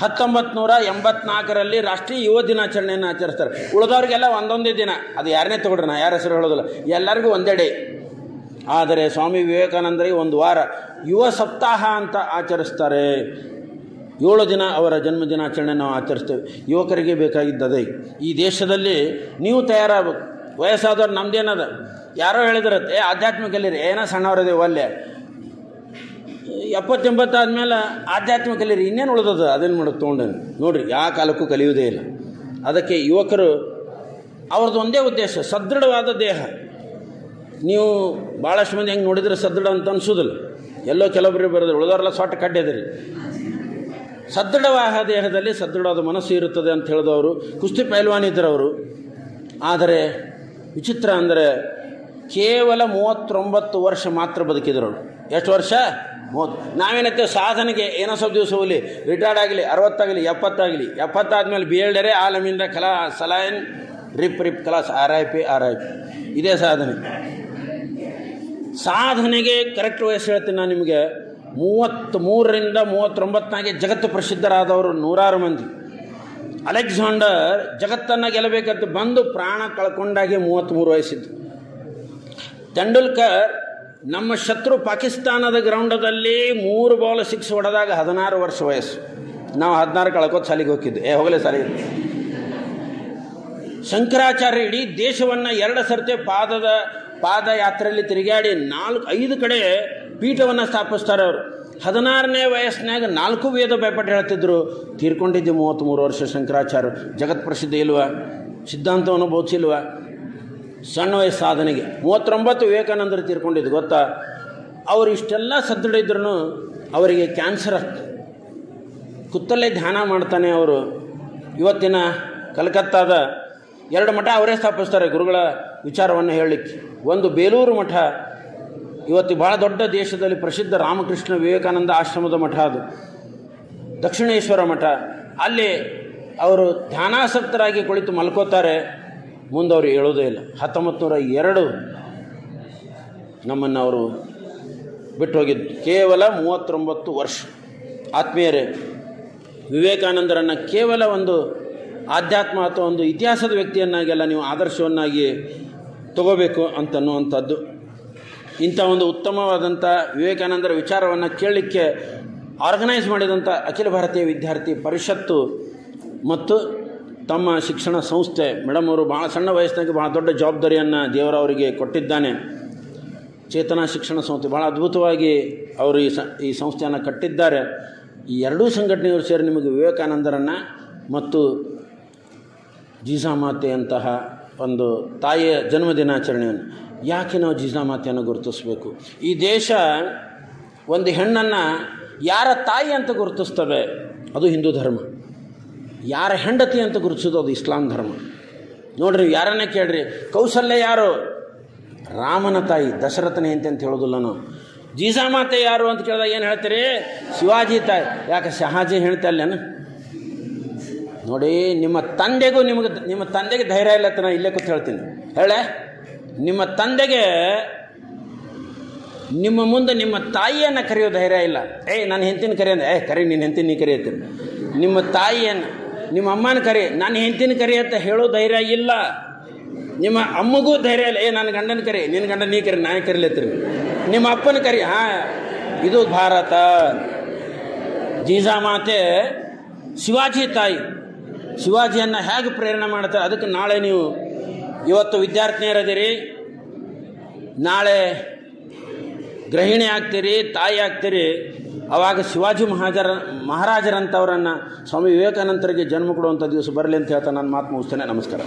ಹತ್ತೊಂಬತ್ತು ನೂರ ಎಂಬತ್ನಾಲ್ಕರಲ್ಲಿ ರಾಷ್ಟ್ರೀಯ ಯುವ ದಿನಾಚರಣೆಯನ್ನು ಆಚರಿಸ್ತಾರೆ. ಉಳಿದವ್ರಿಗೆಲ್ಲ ಒಂದೊಂದೇ ದಿನ. ಅದು ಯಾರನ್ನೇ ತಗೊಳ್ರಿ ನಾ ಯಾರ ಹೆಸರು ಹೇಳೋದಿಲ್ಲ. ಎಲ್ಲರಿಗೂ ಒಂದೇ ಡೇ. ಆದರೆ ಸ್ವಾಮಿ ವಿವೇಕಾನಂದರಿಗೆ ಒಂದು ವಾರ ಯುವ ಸಪ್ತಾಹ ಅಂತ ಆಚರಿಸ್ತಾರೆ. ಏಳು ದಿನ ಅವರ ಜನ್ಮದಿನಾಚರಣೆ ನಾವು ಆಚರಿಸ್ತೇವೆ. ಯುವಕರಿಗೆ ಬೇಕಾಗಿದ್ದದೇ. ಈ ದೇಶದಲ್ಲಿ ನೀವು ತಯಾರಾಗಬೇಕು. ವಯಸ್ಸಾದವ್ರು ನಮ್ದೇನದ? ಯಾರೋ ಹೇಳಿದಿರತ್ತೆ ಏ ಆಧ್ಯಾತ್ಮಿಕಲ್ಲಿರಿ, ಏನೋ ಸಣ್ಣವರದೇ ಒಲ್ಲೆ. ಎಪ್ಪತ್ತೆಂಬತ್ತಾದ್ಮೇಲೆ ಆಧ್ಯಾತ್ಮಿಕಲ್ಲಿರಿ, ಇನ್ನೇನು ಉಳಿದದ? ಅದೇನು ಮಾಡೋದು ತೊಗೊಂಡೇನು. ನೋಡಿರಿ ಯಾವ ಕಾಲಕ್ಕೂ ಕಲಿಯುವುದೇ ಇಲ್ಲ. ಅದಕ್ಕೆ ಯುವಕರು ಅವ್ರದ್ದು ಒಂದೇ ಉದ್ದೇಶ, ಸದೃಢವಾದ ದೇಹ. ನೀವು ಭಾಳಷ್ಟು ಮಂದಿ ಹೆಂಗೆ ನೋಡಿದ್ರೆ ಸದೃಢ ಅಂತ ಅನ್ಸೋದಿಲ್ಲ. ಎಲ್ಲೋ ಕೆಲವೊಬ್ಬರು ಬರೋದು, ಉಳಿದವರೆಲ್ಲ ಸೊಟ್ಟ ಕಡ್ಡಿದಿರಿ ಸದೃಢವಾದ ದೇಹದಲ್ಲಿ ಸದೃಢವಾದ ಮನಸ್ಸು ಇರುತ್ತದೆ ಅಂತ ಹೇಳಿದವರು, ಕುಸ್ತಿ ಪೈಲ್ವಾನ್ ಅವರು ಆದರೆ, ವಿಚಿತ್ರ ಅಂದರೆ ಕೇವಲ ಮೂವತ್ತೊಂಬತ್ತು ವರ್ಷ ಮಾತ್ರ ಬದುಕಿದ್ರು ಎಷ್ಟು ವರ್ಷ? ಮೂವತ್ತು. ನಾವೇನತ್ತೆ ಸಾಧನೆಗೆ ಏನೋ ಸ್ವಲ್ಪ ದಿವಸ ಹೋಗಲಿ. ರಿಟೈರ್ಡ್ ಆಗಲಿ, ಅರವತ್ತಾಗಲಿ, ಎಪ್ಪತ್ತಾಗಲಿ. ಎಪ್ಪತ್ತಾದ್ಮೇಲೆ ಬಿ ಎಲ್ಡರೇ ಆಲಮಿಂದ ಕಲಾ ಸಲಾಯನ್. Rip rip Kalas R, I, P, R, I, P. ಇದೇ ಸಾಧನೆ. ಸಾಧನೆಗೆ ಕರೆಕ್ಟ್ ವಯಸ್ಸು ಹೇಳ್ತೀನಿ ನಾನು ನಿಮಗೆ. ಮೂವತ್ತ್ ಮೂರರಿಂದ ಮೂವತ್ತೊಂಬತ್ತನಾಗೆ ಜಗತ್ತು ಪ್ರಸಿದ್ಧರಾದವರು ನೂರಾರು ಮಂದಿ. ಅಲೆಕ್ಸಾಂಡರ್ ಜಗತ್ತನ್ನು ಗೆಲ್ಲಬೇಕಂತ ಬಂದು ಪ್ರಾಣ ಕಳ್ಕೊಂಡಾಗೆ ಮೂವತ್ತ್ಮೂರು ವಯಸ್ಸಿದ್ದು. ತೆಂಡೂಲ್ಕರ್ ನಮ್ಮ ಶತ್ರು ಪಾಕಿಸ್ತಾನದ ಗ್ರೌಂಡದಲ್ಲಿ ಮೂರು ಬಾಲ್ ಸಿಕ್ಸ್ ಹೊಡೆದಾಗ ಹದಿನಾರು ವರ್ಷ ವಯಸ್ಸು. ನಾವು ಹದಿನಾರು ಕಳ್ಕೋತ ಸಾಲಿಗೆ ಹೋಗಿದ್ದು. ಏ, ಹೋಗಲೇ ಸಾಲಿಗೆ ಶಂಕರಾಚಾರ್ಯ ಇಡೀ ದೇಶವನ್ನು ಎರಡು ಸರ್ತೆ ಪಾದದ ಪಾದಯಾತ್ರೆಯಲ್ಲಿ ತಿರುಗಾಡಿ ನಾಲ್ಕು, ಐದು ಕಡೆ ಪೀಠವನ್ನು ಸ್ಥಾಪಿಸ್ತಾರೆ ಅವರು. ಹದಿನಾರನೇ ವಯಸ್ಸಿನಾಗ ನಾಲ್ಕು ವೇದ ಭಯಪಟ್ಟು ಹೇಳ್ತಿದ್ರು. ತೀರ್ಕೊಂಡಿದ್ದೆ ಮೂವತ್ತ್ಮೂರು ವರ್ಷ ಶಂಕರಾಚಾರ್ಯ ಜಗತ್ ಪ್ರಸಿದ್ಧ ಇಲ್ವಾ? ಸಿದ್ಧಾಂತವನ್ನು ಬೋಧಿಸಿಲ್ವಾ? ಸಣ್ಣ ವಯಸ್ಸು ಸಾಧನೆಗೆ ಮೂವತ್ತೊಂಬತ್ತು ವಿವೇಕಾನಂದರು ತೀರ್ಕೊಂಡಿದ್ದು, ಗೊತ್ತಾ? ಅವರು ಇಷ್ಟೆಲ್ಲ ಸದೃಢ ಇದ್ರೂ ಅವರಿಗೆ ಕ್ಯಾನ್ಸರ್ ಕುತ್ತಲ್ಲೇ ಧ್ಯಾನ ಮಾಡ್ತಾನೆ ಅವರು. ಇವತ್ತಿನ ಕಲ್ಕತ್ತಾದ ಎರಡು ಮಠ ಅವರೇ ಸ್ಥಾಪಿಸ್ತಾರೆ ಗುರುಗಳ ವಿಚಾರವನ್ನು ಹೇಳಲಿಕ್ಕೆ. ಒಂದು ಬೇಲೂರು ಮಠ. ಇವತ್ತು ಭಾಳ ದೊಡ್ಡ ದೇಶದಲ್ಲಿ ಪ್ರಸಿದ್ಧ ರಾಮಕೃಷ್ಣ ವಿವೇಕಾನಂದ ಆಶ್ರಮದ ಮಠ ಅದು. ದಕ್ಷಿಣೇಶ್ವರ ಮಠ. ಅಲ್ಲಿ ಅವರು ಧ್ಯಾನಾಸಕ್ತರಾಗಿ ಕುಳಿತು ಮಲ್ಕೋತಾರೆ. ಮುಂದೆ ಅವರು ಹೇಳೋದೇ ಇಲ್ಲ. ಹತ್ತೊಂಬತ್ತು ನೂರ ಎರಡು ನಮ್ಮನ್ನು ಅವರು ಬಿಟ್ಟು ಹೋಗಿದ್ದು. ಕೇವಲ ಮೂವತ್ತೊಂಬತ್ತು ವರ್ಷ. ಆತ್ಮೀಯರೇ, ವಿವೇಕಾನಂದರನ್ನು ಕೇವಲ ಒಂದು ಆಧ್ಯಾತ್ಮ ಅಥವಾ ಒಂದು ಇತಿಹಾಸದ ವ್ಯಕ್ತಿಯನ್ನಾಗೆಲ್ಲ ನೀವು ಆದರ್ಶವನ್ನಾಗಿ ತಗೋಬೇಕು ಅಂತನ್ನುವಂಥದ್ದು. ಇಂಥ ಒಂದು ಉತ್ತಮವಾದಂಥ ವಿವೇಕಾನಂದರ ವಿಚಾರವನ್ನು ಕೇಳಲಿಕ್ಕೆ ಆರ್ಗನೈಸ್ ಮಾಡಿದಂಥ ಅಖಿಲ ಭಾರತೀಯ ವಿದ್ಯಾರ್ಥಿ ಪರಿಷತ್ತು ಮತ್ತು ತಮ್ಮ ಶಿಕ್ಷಣ ಸಂಸ್ಥೆ ಮೇಡಮ್ ಅವರು ಭಾಳ ಸಣ್ಣ ವಯಸ್ಸಿನಾಗ ಭಾಳ ದೊಡ್ಡ ಜವಾಬ್ದಾರಿಯನ್ನು ದೇವರವರಿಗೆ ಕೊಟ್ಟಿದ್ದಾನೆ. ಚೇತನ ಶಿಕ್ಷಣ ಸಂಸ್ಥೆ ಭಾಳ ಅದ್ಭುತವಾಗಿ ಅವರು ಈ ಸ, ಈ ಸಂಸ್ಥೆಯನ್ನು ಕಟ್ಟಿದ್ದಾರೆ. ಈ ಎರಡೂ ಸಂಘಟನೆಯವರು ಸೇರಿ ನಿಮಗೆ ವಿವೇಕಾನಂದರನ್ನು ಮತ್ತು ಜೀಜಾಮಾತೆಯಂತಹ ಒಂದು ತಾಯಿಯ ಜನ್ಮದಿನಾಚರಣೆಯನ್ನು. ಯಾಕೆ ನಾವು ಜೀಸಾಮಾತೆಯನ್ನು ಗುರುತಿಸಬೇಕು? ಈ ದೇಶ ಒಂದು ಹೆಣ್ಣನ್ನು ಯಾರ ತಾಯಿ ಅಂತ ಗುರುತಿಸ್ತವೆ? ಅದು ಹಿಂದೂ ಧರ್ಮ. ಯಾರ ಹೆಂಡತಿ ಅಂತ ಗುರುತಿಸೋದು ಇಸ್ಲಾಂ ಧರ್ಮ. ನೋಡ್ರಿ, ಯಾರನ್ನೇ ಕೇಳ್ರಿ, ಕೌಸಲ್ಯ ಯಾರು? ರಾಮನ ತಾಯಿ, ದಶರಥನ ಅಂತ ಅಂತ ಹೇಳೋದಿಲ್ಲ ನಾವು ಜೀಜಾಮಾತೆ ಯಾರು ಅಂತ ಕೇಳಿದಾಗ ಏನು ಹೇಳ್ತೀರಿ? ಶಿವಾಜಿ ತಾಯಿ. ಯಾಕೆ ಶಹಾಜಿ ಹೇಳ್ತಾ ಅಲ್ಲೇನು ನೋಡಿ, ನಿಮ್ಮ ತಂದೆಗೂ ನಿಮಗೆ, ನಿಮ್ಮ ತಂದೆಗೆ ಧೈರ್ಯ ಇಲ್ಲ ನಾನು ಇಲ್ಲೇ ಕೂತ್ ಹೇಳ್ತೀನಿ. ಹೇಳ, ನಿಮ್ಮ ತಂದೆಗೆ ನಿಮ್ಮ ಮುಂದೆ ನಿಮ್ಮ ತಾಯಿಯನ್ನು ಕರೆಯೋ ಧೈರ್ಯ ಇಲ್ಲ. ಏಯ್ ನಾನು ಹೆಂತಿನ ಕರಿ ಅಂದ್ರೆ ಏ ಕರಿ ನೀನು ಹೆಂತಿನ ನೀ ಕರೆಯುತ್ತೀನಿ ನಿಮ್ಮ ತಾಯಿಯನ್ನು ನಿಮ್ಮ ಅಮ್ಮನ ಕರಿ, ನನ್ನ ಹೆಂಡ್ತಿನ ಕರಿ ಅಂತ ಹೇಳೋ ಧೈರ್ಯ ಇಲ್ಲ. ನಿಮ್ಮ ಅಮ್ಮಗೂ ಧೈರ್ಯ ಇಲ್ಲ. ಏ, ನನ್ನ ಗಂಡನ ಕರಿ, ನಿನ್ನ ಗಂಡ ನೀ ಕರಿ, ನಾನು ಕರಿಲೇತ್ರಿ ನಿಮ್ಮ ಅಪ್ಪನ ಕರಿ, ಹಾಂ, ಇದು ಭಾರತ. ಜೀಜಾಮಾತೆ ಶಿವಾಜಿ ತಾಯಿ. ಶಿವಾಜಿಯನ್ನು ಹೇಗೆ ಪ್ರೇರಣೆ ಮಾಡ್ತಾರೆ? ಅದಕ್ಕೆ ನಾಳೆ ನೀವು ಇವತ್ತು ವಿದ್ಯಾರ್ಥಿನಿಯರದಿರಿ ನಾಳೆ ಗೃಹಿಣಿ ಆಗ್ತೀರಿ, ತಾಯಿ ಆಗ್ತೀರಿ. ಆವಾಗ ಶಿವಾಜಿ ಮಹಾಜರ ಮಹಾರಾಜರಂಥವರನ್ನು ಸ್ವಾಮಿ ವಿವೇಕಾನಂದರಿಗೆ ಜನ್ಮ ಕೊಡುವಂಥ ದಿವಸ ಬರಲಿ ಅಂತ ಹೇಳ್ತಾ ನಾನು ಮಾತು ಮುಗಿಸ್ತೇನೆ. ನಮಸ್ಕಾರ.